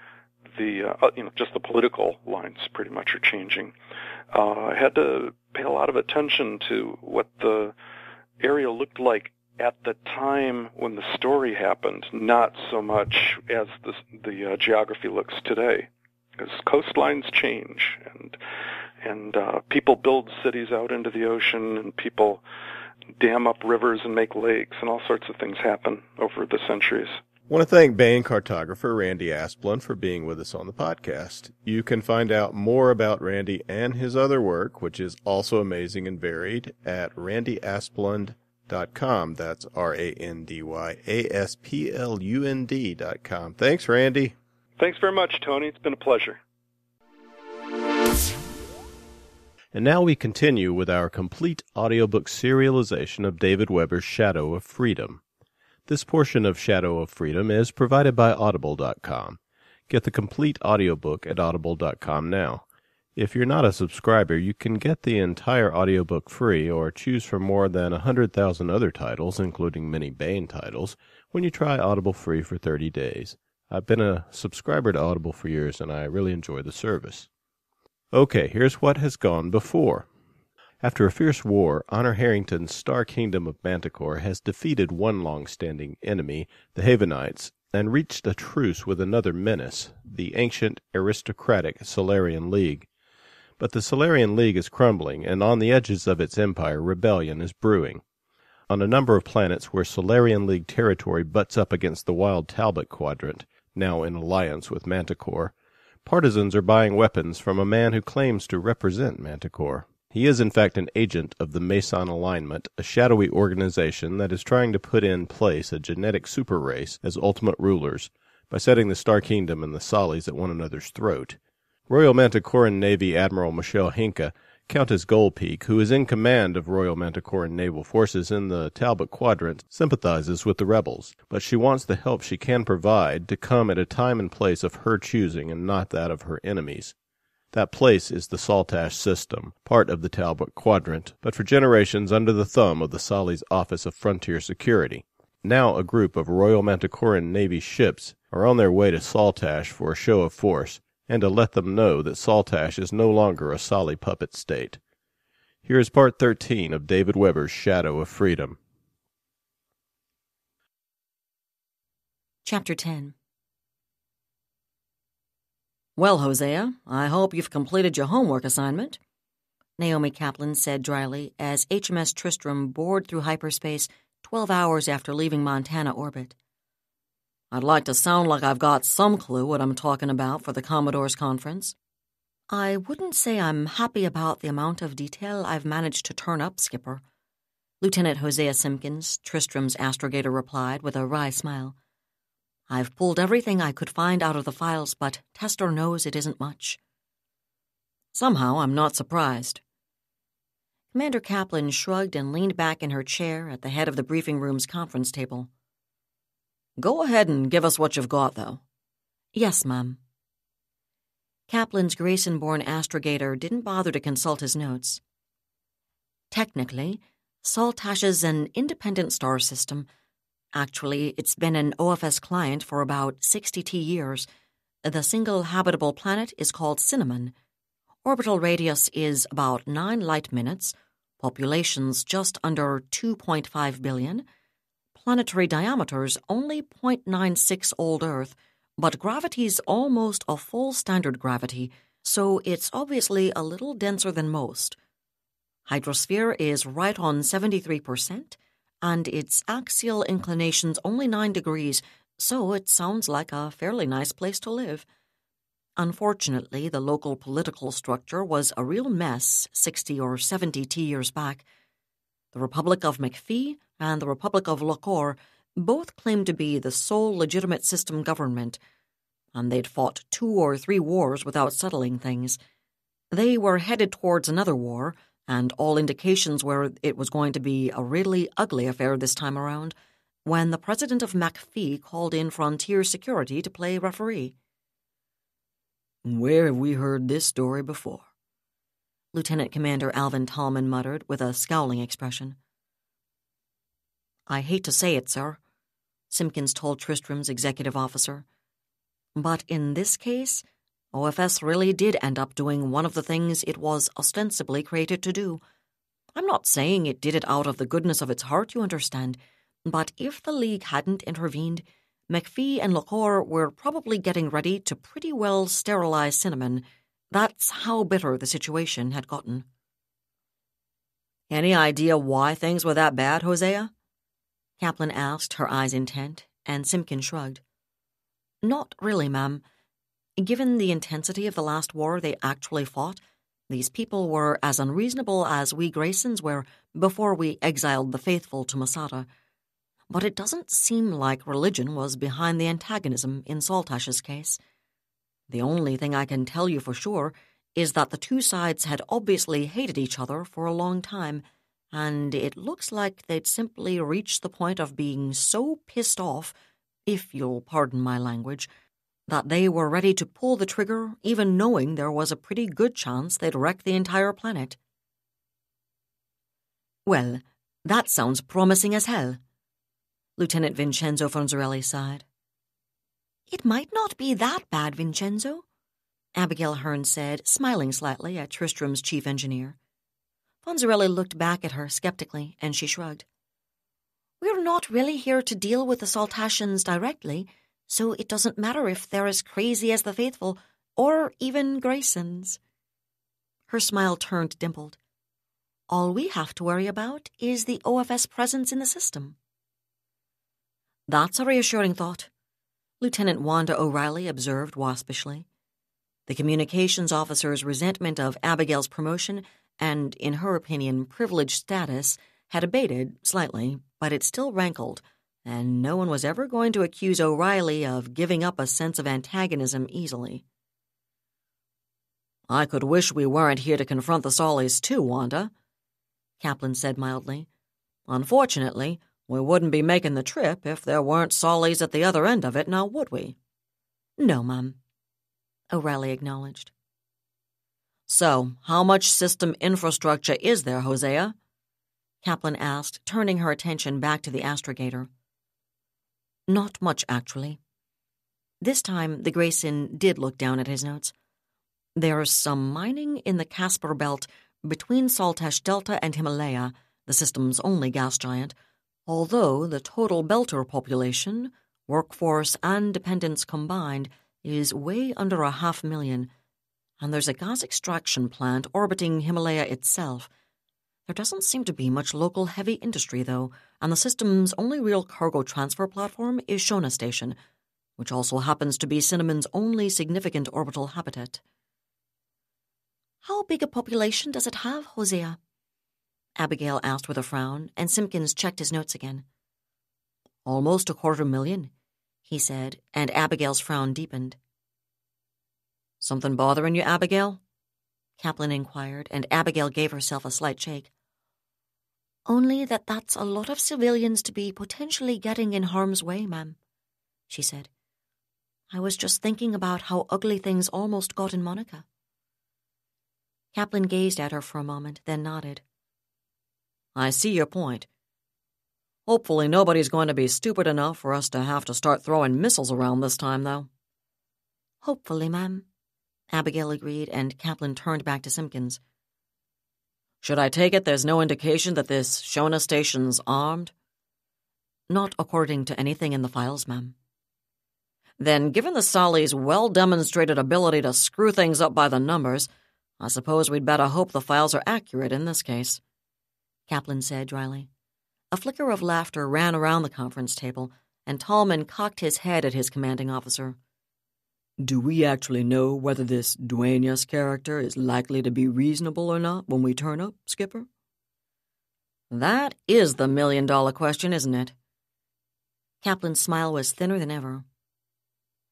The uh, you know just the political lines pretty much are changing. Uh, I had to pay a lot of attention to what the area looked like at the time when the story happened, not so much as the the uh, geography looks today, because coastlines change and and uh, people build cities out into the ocean and people dam up rivers and make lakes and all sorts of things happen over the centuries. I want to thank Baen cartographer Randy Asplund for being with us on the podcast. You can find out more about Randy and his other work, which is also amazing and varied, at randyasplund.com. That's R A N D Y A S P L U N D dot com. Thanks, Randy. Thanks very much, Tony. It's been a pleasure. And now we continue with our complete audiobook serialization of David Weber's Shadow of Freedom. This portion of Shadow of Freedom is provided by Audible.com. Get the complete audiobook at Audible.com now. If you're not a subscriber, you can get the entire audiobook free or choose from more than 100,000 other titles, including many Baen titles, when you try Audible free for 30 days. I've been a subscriber to Audible for years and I really enjoy the service. Okay, here's what has gone before. After a fierce war, Honor Harrington's star kingdom of Manticore has defeated one long-standing enemy, the Havenites, and reached a truce with another menace, the ancient aristocratic Solarian League. But the Solarian League is crumbling, and on the edges of its empire rebellion is brewing. On a number of planets where Solarian League territory butts up against the wild Talbot Quadrant, now in alliance with Manticore, Partisans are buying weapons from a man who claims to represent Manticore. He is in fact an agent of the Mesan Alignment, a shadowy organization that is trying to put in place a genetic super race as ultimate rulers by setting the Star Kingdom and the Sollies at one another's throat. Royal Manticoran Navy Admiral Michelle Henke Countess Goldpeak, who is in command of Royal Manticoran naval forces in the Talbot Quadrant, sympathizes with the rebels, but she wants the help she can provide to come at a time and place of her choosing and not that of her enemies. That place is the Saltash system, part of the Talbot Quadrant, but for generations under the thumb of the Solly's Office of Frontier Security. Now a group of Royal Manticoran Navy ships are on their way to Saltash for a show of force, and to let them know that Saltash is no longer a Solly puppet state. Here is part 13 of David Weber's Shadow of Freedom. Chapter 10 Well, Hosea, I hope you've completed your homework assignment, Naomi Kaplan said dryly as HMS Tristram bored through hyperspace 12 hours after leaving Montana orbit. I'd like to sound like I've got some clue what I'm talking about for the Commodore's conference. I wouldn't say I'm happy about the amount of detail I've managed to turn up, Skipper. Lieutenant Hosea Simpkins, Tristram's astrogator, replied with a wry smile. I've pulled everything I could find out of the files, but Tester knows it isn't much. Somehow I'm not surprised. Commander Kaplan shrugged and leaned back in her chair at the head of the briefing room's conference table. Go ahead and give us what you've got, though. Yes, ma'am. Kaplan's Grayson born astrogator didn't bother to consult his notes. Technically, Saltash is an independent star system. Actually, it's been an OFS client for about 60 T years. The single habitable planet is called Cinnamon. Orbital radius is about 9 light minutes, population's just under 2.5 billion, planetary diameter's only 0.96 old Earth, but gravity's almost a full standard gravity, so it's obviously a little denser than most. Hydrosphere is right on 73%, and its axial inclination's only 9 degrees, so it sounds like a fairly nice place to live. Unfortunately, the local political structure was a real mess 60 or 70 T years back. The Republic of McPhee and the Republic of Lokor both claimed to be the sole legitimate system government, and they'd fought two or three wars without settling things. They were headed towards another war, and all indications were it was going to be a really ugly affair this time around, when the president of MacPhee called in Frontier Security to play referee. Where have we heard this story before? Lieutenant Commander Alvin Tallman muttered with a scowling expression. I hate to say it, sir, Simpkins told Tristram's executive officer. But in this case, OFS really did end up doing one of the things it was ostensibly created to do. I'm not saying it did it out of the goodness of its heart, you understand, but if the League hadn't intervened, McPhee and LaCour were probably getting ready to pretty well sterilize Cinnamon. That's how bitter the situation had gotten. Any idea why things were that bad, Hosea? Kaplan asked, her eyes intent, and Simpkin shrugged. Not really, ma'am. Given the intensity of the last war they actually fought, these people were as unreasonable as we Graysons were before we exiled the faithful to Masada. But it doesn't seem like religion was behind the antagonism in Saltash's case. The only thing I can tell you for sure is that the two sides had obviously hated each other for a long time, and it looks like they'd simply reached the point of being so pissed off if you'll pardon my language, that they were ready to pull the trigger even knowing there was a pretty good chance they'd wreck the entire planet. Well, that sounds promising as hell. Lieutenant Vincenzo Fonzarelli sighed. It might not be that bad, Vincenzo, Abigail Hearns said, smiling slightly at Tristram's chief engineer. Fonzarelli looked back at her skeptically, and she shrugged. We're not really here to deal with the Saltashians directly, so it doesn't matter if they're as crazy as the faithful or even Graysons. Her smile turned dimpled. All we have to worry about is the OFS presence in the system. That's a reassuring thought, Lieutenant Wanda O'Reilly observed waspishly. The communications officer's resentment of Abigail's promotion and, in her opinion, privileged status had abated slightly, but it still rankled, and no one was ever going to accuse O'Reilly of giving up a sense of antagonism easily. I could wish we weren't here to confront the Sollies too, Wanda, Kaplan said mildly. Unfortunately, we wouldn't be making the trip if there weren't Sollies at the other end of it, now would we? No, Mum, O'Reilly acknowledged. So, how much system infrastructure is there, Hosea? Kaplan asked, turning her attention back to the astrogator. Not much, actually. This time, the Grayson did look down at his notes. There's some mining in the Casper Belt between Saltash Delta and Himalaya, the system's only gas giant, although the total Belter population, workforce, and dependents combined is way under a half million, and there's a gas extraction plant orbiting Himalaya itself there doesn't seem to be much local heavy industry, though, and the system's only real cargo transfer platform is Shona Station, which also happens to be Cinnamon's only significant orbital habitat. How big a population does it have, Hosea? Abigail asked with a frown, and Simpkins checked his notes again. Almost a quarter million, he said, and Abigail's frown deepened. Something bothering you, Abigail? Kaplan inquired, and Abigail gave herself a slight shake. Only that that's a lot of civilians to be potentially getting in harm's way, ma'am, she said. I was just thinking about how ugly things almost got in Monica. Kaplan gazed at her for a moment, then nodded. I see your point. Hopefully nobody's going to be stupid enough for us to have to start throwing missiles around this time, though. Hopefully, ma'am, Abigail agreed, and Kaplan turned back to Simpkins. Should I take it there's no indication that this Shona station's armed? Not according to anything in the files, ma'am. Then, given the Solly's well demonstrated ability to screw things up by the numbers, I suppose we'd better hope the files are accurate in this case, Kaplan said dryly. A flicker of laughter ran around the conference table, and Tallman cocked his head at his commanding officer. Do we actually know whether this Duenas character is likely to be reasonable or not when we turn up, Skipper? That is the million dollar question, isn't it? Kaplan's smile was thinner than ever.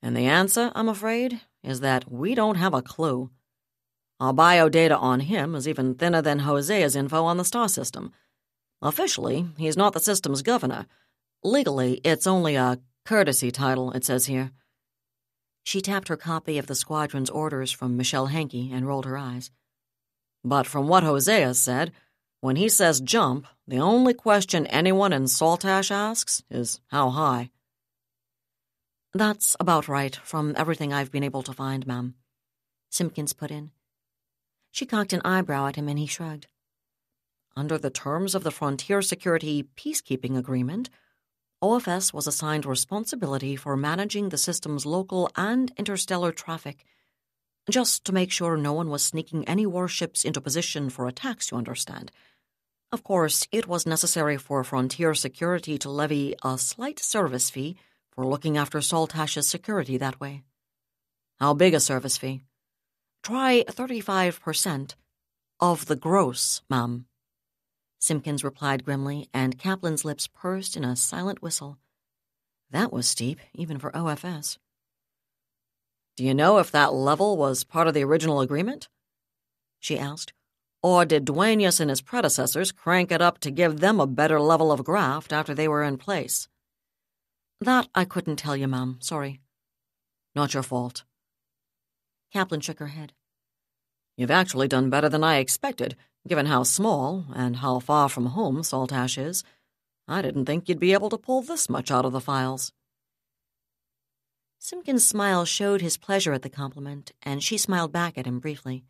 And the answer, I'm afraid, is that we don't have a clue. Our bio data on him is even thinner than Hosea's info on the star system. Officially, he's not the system's governor. Legally, it's only a courtesy title, it says here. She tapped her copy of the squadron's orders from Michelle Henke and rolled her eyes. But from what Hosea said, when he says jump, the only question anyone in Saltash asks is how high. That's about right, from everything I've been able to find, ma'am. Simpkins put in. She cocked an eyebrow at him and he shrugged. Under the terms of the Frontier Security Peacekeeping Agreement, OFS was assigned responsibility for managing the system's local and interstellar traffic, just to make sure no one was sneaking any warships into position for attacks, you understand. Of course, it was necessary for Frontier Security to levy a slight service fee for looking after Saltash's security that way. How big a service fee? Try 35% of the gross, ma'am. Simpkins replied grimly, and Kaplan's lips pursed in a silent whistle. That was steep, even for OFS. Do you know if that level was part of the original agreement? She asked. Or did Duenas and his predecessors crank it up to give them a better level of graft after they were in place? That I couldn't tell you, ma'am. Sorry. Not your fault. Kaplan shook her head. You've actually done better than I expected, given how small and how far from home Saltash is. I didn't think you'd be able to pull this much out of the files. Simpkins' smile showed his pleasure at the compliment, and she smiled back at him briefly.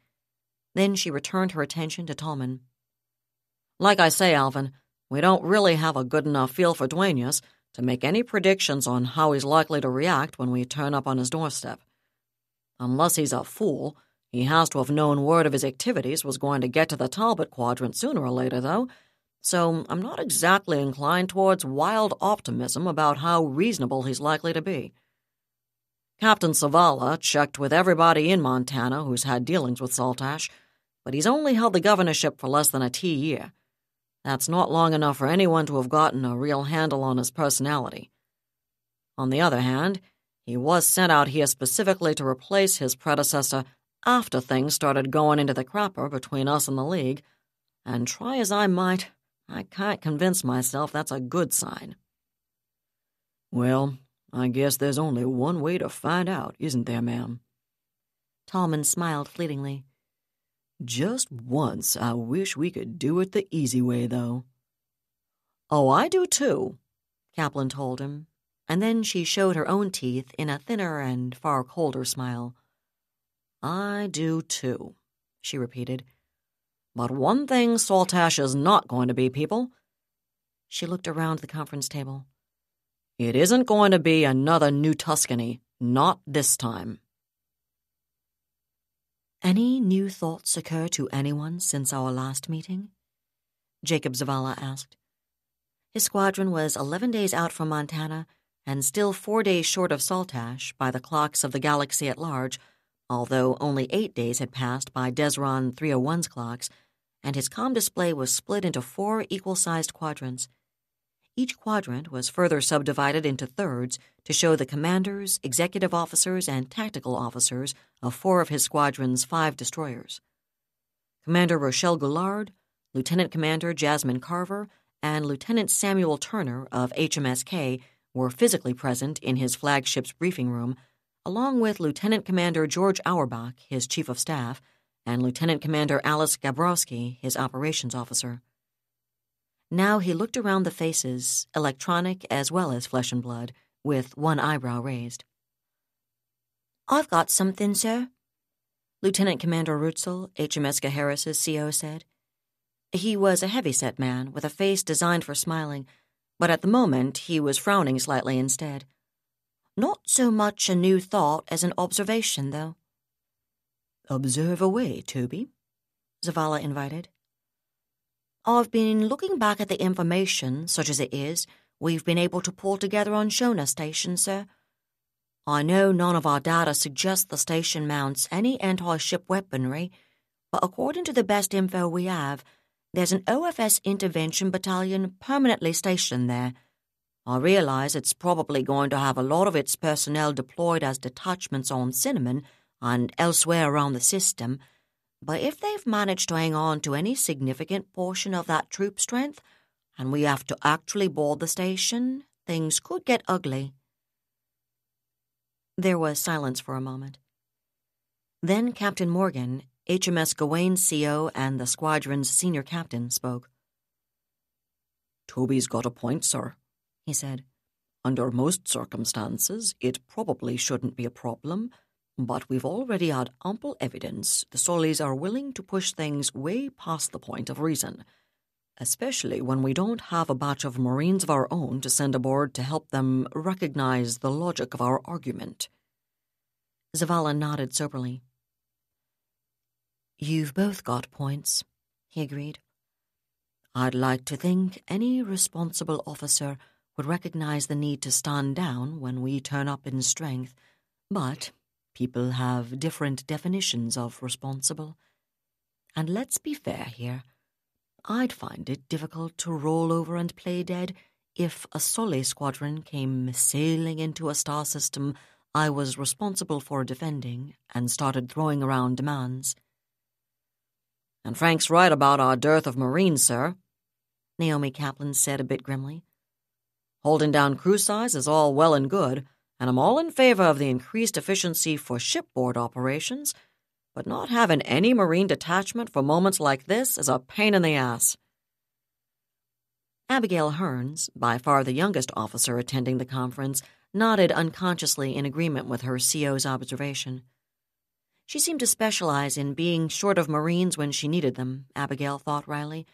Then she returned her attention to Tallman. Like I say, Alvin, we don't really have a good enough feel for Duenas to make any predictions on how he's likely to react when we turn up on his doorstep. Unless he's a fool, he has to have known word of his activities was going to get to the Talbot quadrant sooner or later, though, so I'm not exactly inclined towards wild optimism about how reasonable he's likely to be. Captain Zavala checked with everybody in Montana who's had dealings with Saltash, but he's only held the governorship for less than a T year. That's not long enough for anyone to have gotten a real handle on his personality. On the other hand, he was sent out here specifically to replace his predecessor after things started going into the crapper between us and the League, and try as I might, I can't convince myself that's a good sign. Well, I guess there's only one way to find out, isn't there, ma'am? Tallman smiled fleetingly. Just once I wish we could do it the easy way, though. Oh, I do too, Kaplan told him, and then she showed her own teeth in a thinner and far colder smile. I do too, she repeated. But one thing Saltash is not going to be, people. She looked around the conference table. It isn't going to be another New Tuscany, not this time. Any new thoughts occur to anyone since our last meeting? Jacob Zavala asked. His squadron was 11 days out from Montana and still four days short of Saltash by the clocks of the galaxy at large although only eight days had passed by Desron 301's clocks, and his com display was split into four equal sized quadrants. Each quadrant was further subdivided into thirds to show the commanders, executive officers, and tactical officers of four of his squadron's five destroyers. Commander Rochelle Goulard, Lieutenant Commander Jasmine Carver, and Lieutenant Samuel Turner of HMS Kay were physically present in his flagship's briefing room along with Lieutenant Commander George Auerbach, his chief of staff, and Lieutenant Commander Alice Gabrowski, his operations officer. Now he looked around the faces, electronic as well as flesh and blood, with one eyebrow raised. I've got something, sir. Lieutenant Commander Rutzel, HMS Gaheris's CO, said. He was a heavy-set man with a face designed for smiling, but at the moment he was frowning slightly instead. Not so much a new thought as an observation, though. Observe away, Toby, Zavala invited. I've been looking back at the information, such as it is, we've been able to pull together on Shona Station, sir. I know none of our data suggests the station mounts any anti-ship weaponry, but according to the best info we have, there's an OFS intervention battalion permanently stationed there – I realize it's probably going to have a lot of its personnel deployed as detachments on Cinnamon and elsewhere around the system, but if they've managed to hang on to any significant portion of that troop strength, and we have to actually board the station, things could get ugly. There was silence for a moment. Then Captain Morgan, HMS Gawain CO and the squadron's senior captain spoke. Toby's got a point, sir, he said. Under most circumstances, it probably shouldn't be a problem, but we've already had ample evidence the Sollies are willing to push things way past the point of reason, especially when we don't have a batch of Marines of our own to send aboard to help them recognize the logic of our argument. Zavala nodded soberly. You've both got points, he agreed. I'd like to think any responsible officer would recognize the need to stand down when we turn up in strength, but people have different definitions of responsible. And let's be fair here. I'd find it difficult to roll over and play dead if a Solly squadron came sailing into a star system I was responsible for defending and started throwing around demands. And Frank's right about our dearth of Marines, sir, Naomi Kaplan said a bit grimly. Holding down crew size is all well and good, and I'm all in favor of the increased efficiency for shipboard operations, but not having any Marine detachment for moments like this is a pain in the ass. Abigail Hearns, by far the youngest officer attending the conference, nodded unconsciously in agreement with her CO's observation. She seemed to specialize in being short of Marines when she needed them, Abigail thought wryly,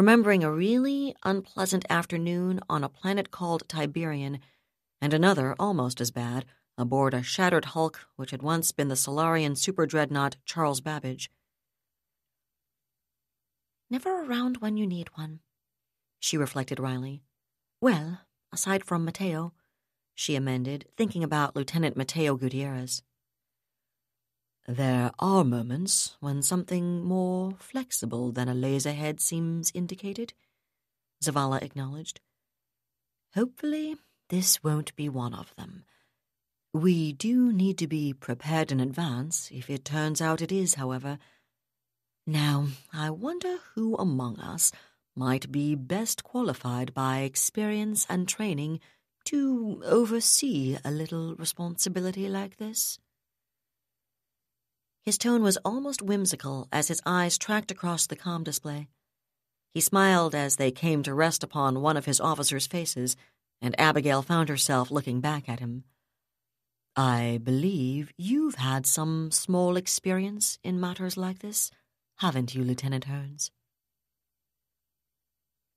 remembering a really unpleasant afternoon on a planet called Tiberian, and another, almost as bad, aboard a shattered hulk which had once been the Solarian super dreadnought Charles Babbage. Never around when you need one, she reflected wryly. Well, aside from Mateo, she amended, thinking about Lieutenant Mateo Gutierrez. There are moments when something more flexible than a laser head seems indicated, Zavala acknowledged. Hopefully, this won't be one of them. We do need to be prepared in advance if it turns out it is, however. Now, I wonder who among us might be best qualified by experience and training to oversee a little responsibility like this. His tone was almost whimsical as his eyes tracked across the com display. He smiled as they came to rest upon one of his officers' faces, and Abigail found herself looking back at him. I believe you've had some small experience in matters like this, haven't you, Lieutenant Hearns?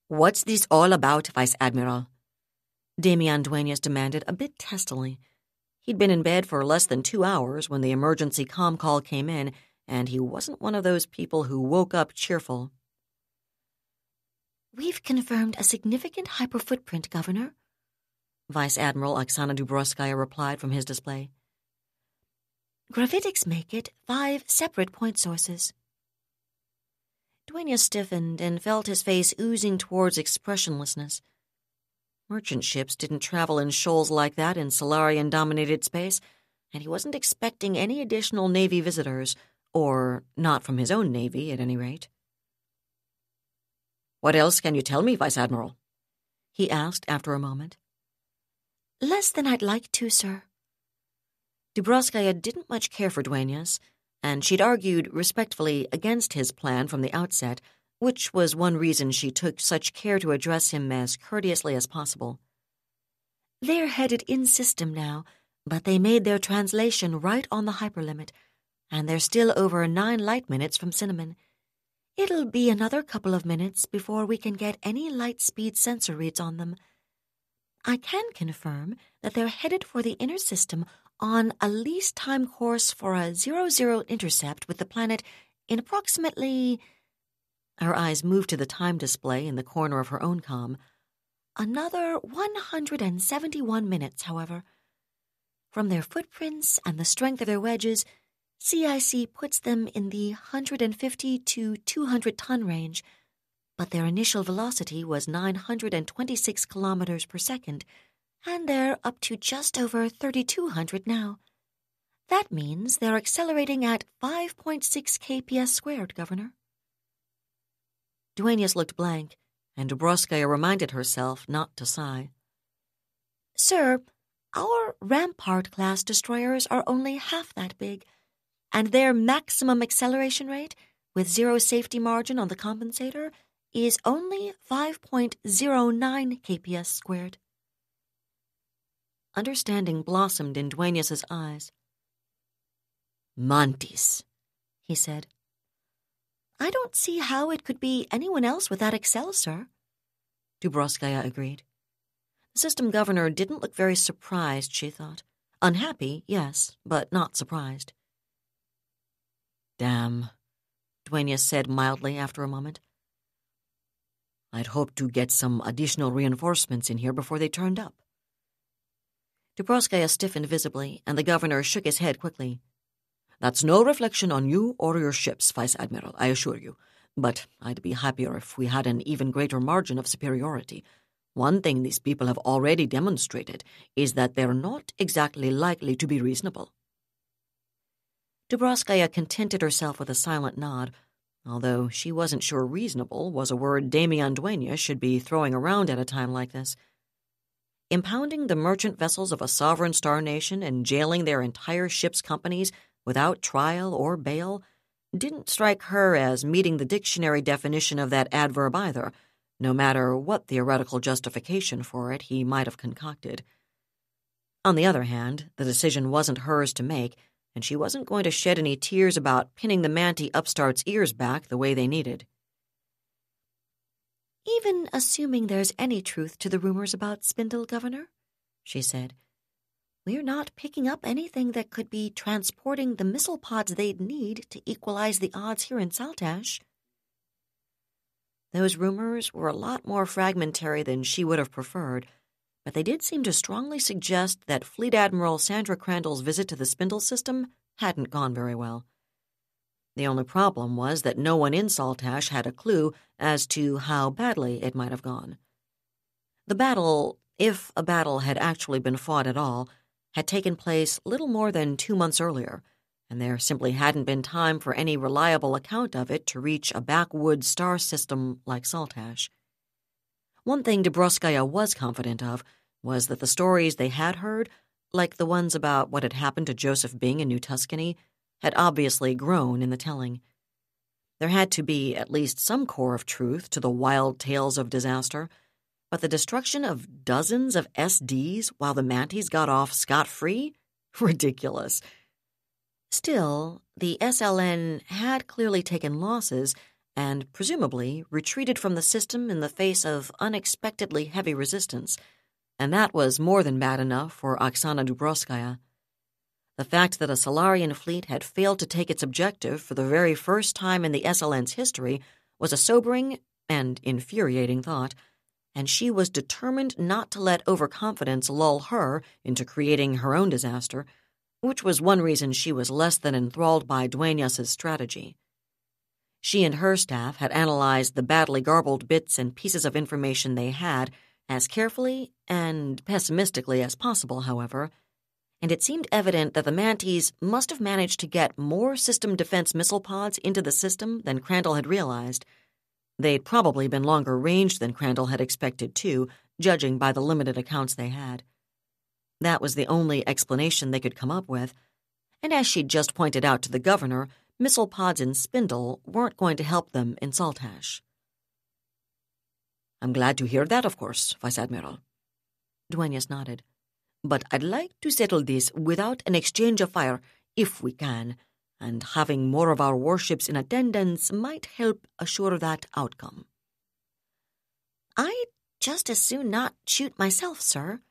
What's this all about, Vice Admiral? Damian Duenas demanded a bit testily. He'd been in bed for less than two hours when the emergency com call came in, and he wasn't one of those people who woke up cheerful. We've confirmed a significant hyperfootprint, Governor, Vice Admiral Oksana Dubrovskaya replied from his display. Gravitics make it five separate point sources. Duenas stiffened and felt his face oozing towards expressionlessness. Merchant ships didn't travel in shoals like that in Solarian dominated space, and he wasn't expecting any additional Navy visitors, or not from his own Navy, at any rate. What else can you tell me, Vice Admiral? he asked after a moment. Less than I'd like to, sir. Dubrovskaya didn't much care for Duenas, and she'd argued respectfully against his plan from the outset which was one reason she took such care to address him as courteously as possible. They're headed in system now, but they made their translation right on the hyperlimit, and they're still over nine light minutes from Cinnamon. It'll be another couple of minutes before we can get any light speed sensor reads on them. I can confirm that they're headed for the inner system on a least time course for a zero-zero intercept with the planet in approximately her eyes moved to the time display in the corner of her own com. Another 171 minutes, however. From their footprints and the strength of their wedges, CIC puts them in the 150 to 200 ton range, but their initial velocity was 926 kilometers per second, and they're up to just over 3,200 now. That means they're accelerating at 5.6 kps squared, Governor. Duenas looked blank, and Dubrovskaya reminded herself not to sigh. Sir, our Rampart class destroyers are only half that big, and their maximum acceleration rate, with zero safety margin on the compensator, is only 5.09 kps squared. Understanding blossomed in Dueñas's eyes. Manties, he said. I don't see how it could be anyone else with that accel, sir. Dubrovskaya agreed. The system governor didn't look very surprised, she thought. Unhappy, yes, but not surprised. Damn, Dueñas said mildly after a moment. I'd hoped to get some additional reinforcements in here before they turned up. Dubrovskaya stiffened visibly, and the governor shook his head quickly. That's no reflection on you or your ships, Vice Admiral, I assure you. But I'd be happier if we had an even greater margin of superiority. One thing these people have already demonstrated is that they're not exactly likely to be reasonable. Dubrovskaya contented herself with a silent nod, although she wasn't sure reasonable was a word Damian Dueñas should be throwing around at a time like this. Impounding the merchant vessels of a sovereign star nation and jailing their entire ship's companies without trial or bail didn't strike her as meeting the dictionary definition of that adverb either — no matter what theoretical justification for it he might have concocted. On the other hand, the decision wasn't hers to make, and she wasn't going to shed any tears about pinning the Manti upstart's ears back the way they needed. Even assuming there's any truth to the rumors about Spindle, Governor, she said, we're not picking up anything that could be transporting the missile pods they'd need to equalize the odds here in Saltash. Those rumors were a lot more fragmentary than she would have preferred, but they did seem to strongly suggest that Fleet Admiral Sandra Crandall's visit to the Spindle system hadn't gone very well. The only problem was that no one in Saltash had a clue as to how badly it might have gone. The battle, if a battle had actually been fought at all, had taken place little more than two months earlier and there simply hadn't been time for any reliable account of it to reach a backwoods star system like Saltash. One thing Dubrovskaya was confident of was that the stories they had heard, like the ones about what had happened to Joseph Bing in New Tuscany, had obviously grown in the telling. There had to be at least some core of truth to the wild tales of disaster, but the destruction of dozens of SDs while the Mantis got off scot free? *laughs* Ridiculous. Still, the SLN had clearly taken losses and, presumably, retreated from the system in the face of unexpectedly heavy resistance, and that was more than bad enough for Oksana Dubrovskaya. The fact that a Solarian fleet had failed to take its objective for the very first time in the SLN's history was a sobering and infuriating thought, and she was determined not to let overconfidence lull her into creating her own disaster — which was one reason she was less than enthralled by Dueñas's strategy. She and her staff had analyzed the badly garbled bits and pieces of information they had as carefully and pessimistically as possible, however, and it seemed evident that the Mantis must have managed to get more system defense missile pods into the system than Crandall had realized. They'd probably been longer ranged than Crandall had expected, too, judging by the limited accounts they had. That was the only explanation they could come up with. And as she'd just pointed out to the governor, missile pods in Spindle weren't going to help them in Saltash. I'm glad to hear that, of course, Vice Admiral. Dueñas nodded. But I'd like to settle this without an exchange of fire, if we can, and having more of our warships in attendance might help assure that outcome. I'd just as soon not shoot myself, sir,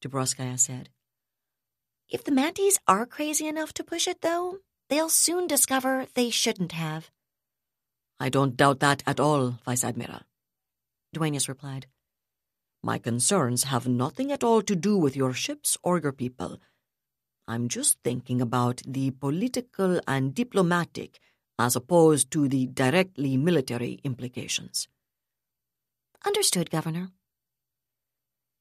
Dubrovskaya said. If the Mantis are crazy enough to push it, though, they'll soon discover they shouldn't have. I don't doubt that at all, Vice Admiral. Dueñas replied. My concerns have nothing at all to do with your ships or your people. I'm just thinking about the political and diplomatic as opposed to the directly military implications. Understood, Governor.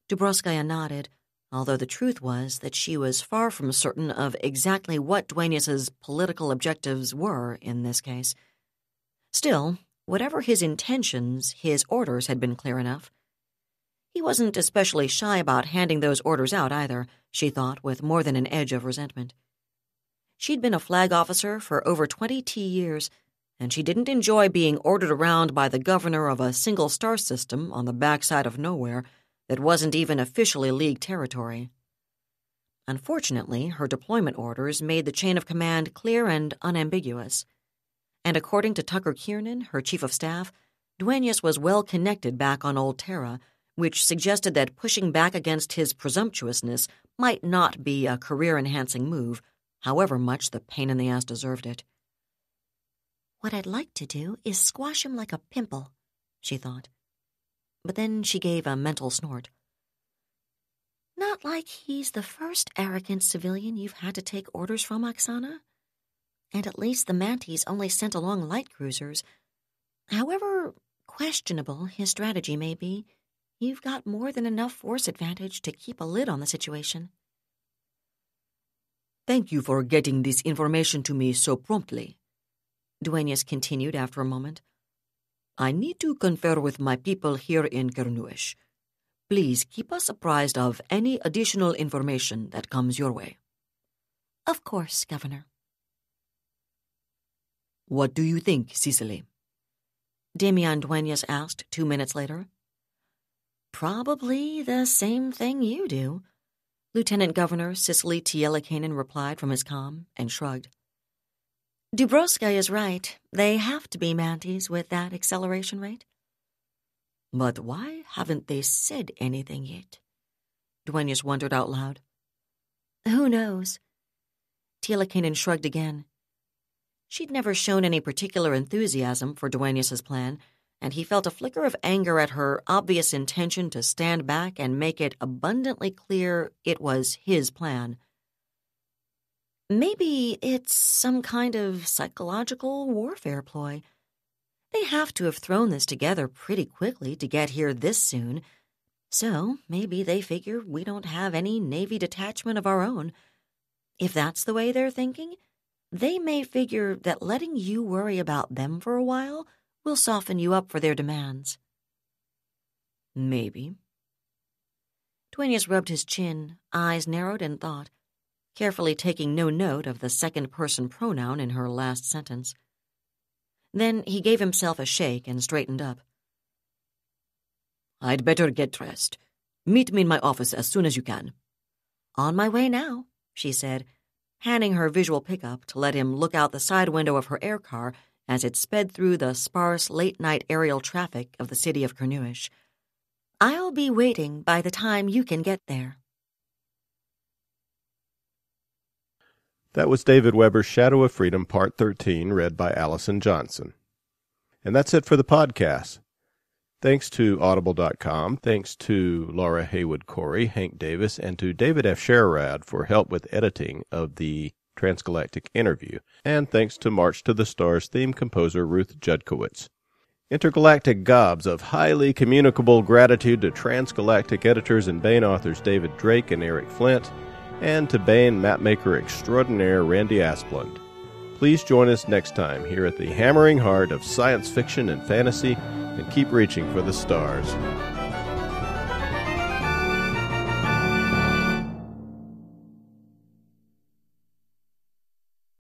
Dubrovskaya nodded, although the truth was that she was far from certain of exactly what Dueñas's political objectives were in this case. Still, whatever his intentions, his orders had been clear enough. He wasn't especially shy about handing those orders out either, she thought, with more than an edge of resentment. She'd been a flag officer for over 20 T years, and she didn't enjoy being ordered around by the governor of a single star system on the backside of nowhere that wasn't even officially League territory. Unfortunately, her deployment orders made the chain of command clear and unambiguous. And according to Tucker Kiernan, her chief of staff, Duenas was well connected back on Old Terra, which suggested that pushing back against his presumptuousness might not be a career enhancing move, however much the pain in the ass deserved it. What I'd like to do is squash him like a pimple, she thought. But then she gave a mental snort. Not like he's the first arrogant civilian you've had to take orders from, Oksana. And at least the Manties only sent along light cruisers. However questionable his strategy may be, you've got more than enough force advantage to keep a lid on the situation. Thank you for getting this information to me so promptly, Duenas continued after a moment. I need to confer with my people here in Kernuish. Please keep us apprised of any additional information that comes your way. Of course, Governor. What do you think, Cicely? Damian Duenas asked two minutes later. Probably the same thing you do, Lieutenant Governor Cicely Tielikanen replied from his com and shrugged. Dubrovska is right. They have to be manties with that acceleration rate. But why haven't they said anything yet? Duenas wondered out loud. Who knows? Tielikanen shrugged again. She'd never shown any particular enthusiasm for Duenas's plan, and he felt a flicker of anger at her obvious intention to stand back and make it abundantly clear it was his plan. Maybe it's some kind of psychological warfare ploy. They have to have thrown this together pretty quickly to get here this soon. So maybe they figure we don't have any Navy detachment of our own. If that's the way they're thinking, they may figure that letting you worry about them for a while will soften you up for their demands. Maybe. Duenas rubbed his chin, eyes narrowed in thought, carefully taking no note of the second person pronoun in her last sentence. Then he gave himself a shake and straightened up. I'd better get dressed. Meet me in my office as soon as you can. On my way now, she said, handing her visual pickup to let him look out the side window of her air car as it sped through the sparse late night aerial traffic of the city of Kernuish. I'll be waiting by the time you can get there. That was David Weber's Shadow of Freedom, Part 13, read by Allison Johnson. And that's it for the podcast. Thanks to Audible.com, thanks to Laura Haywood Cory, Hank Davis, and to David Afsharirad for help with editing of the Transgalactic interview, and thanks to March to the Stars theme composer Ruth Judkowitz. Intergalactic gobs of highly communicable gratitude to Transgalactic editors and Baen authors David Drake and Eric Flint, and to Baen mapmaker extraordinaire Randy Asplund. Please join us next time here at the hammering heart of science fiction and fantasy and keep reaching for the stars.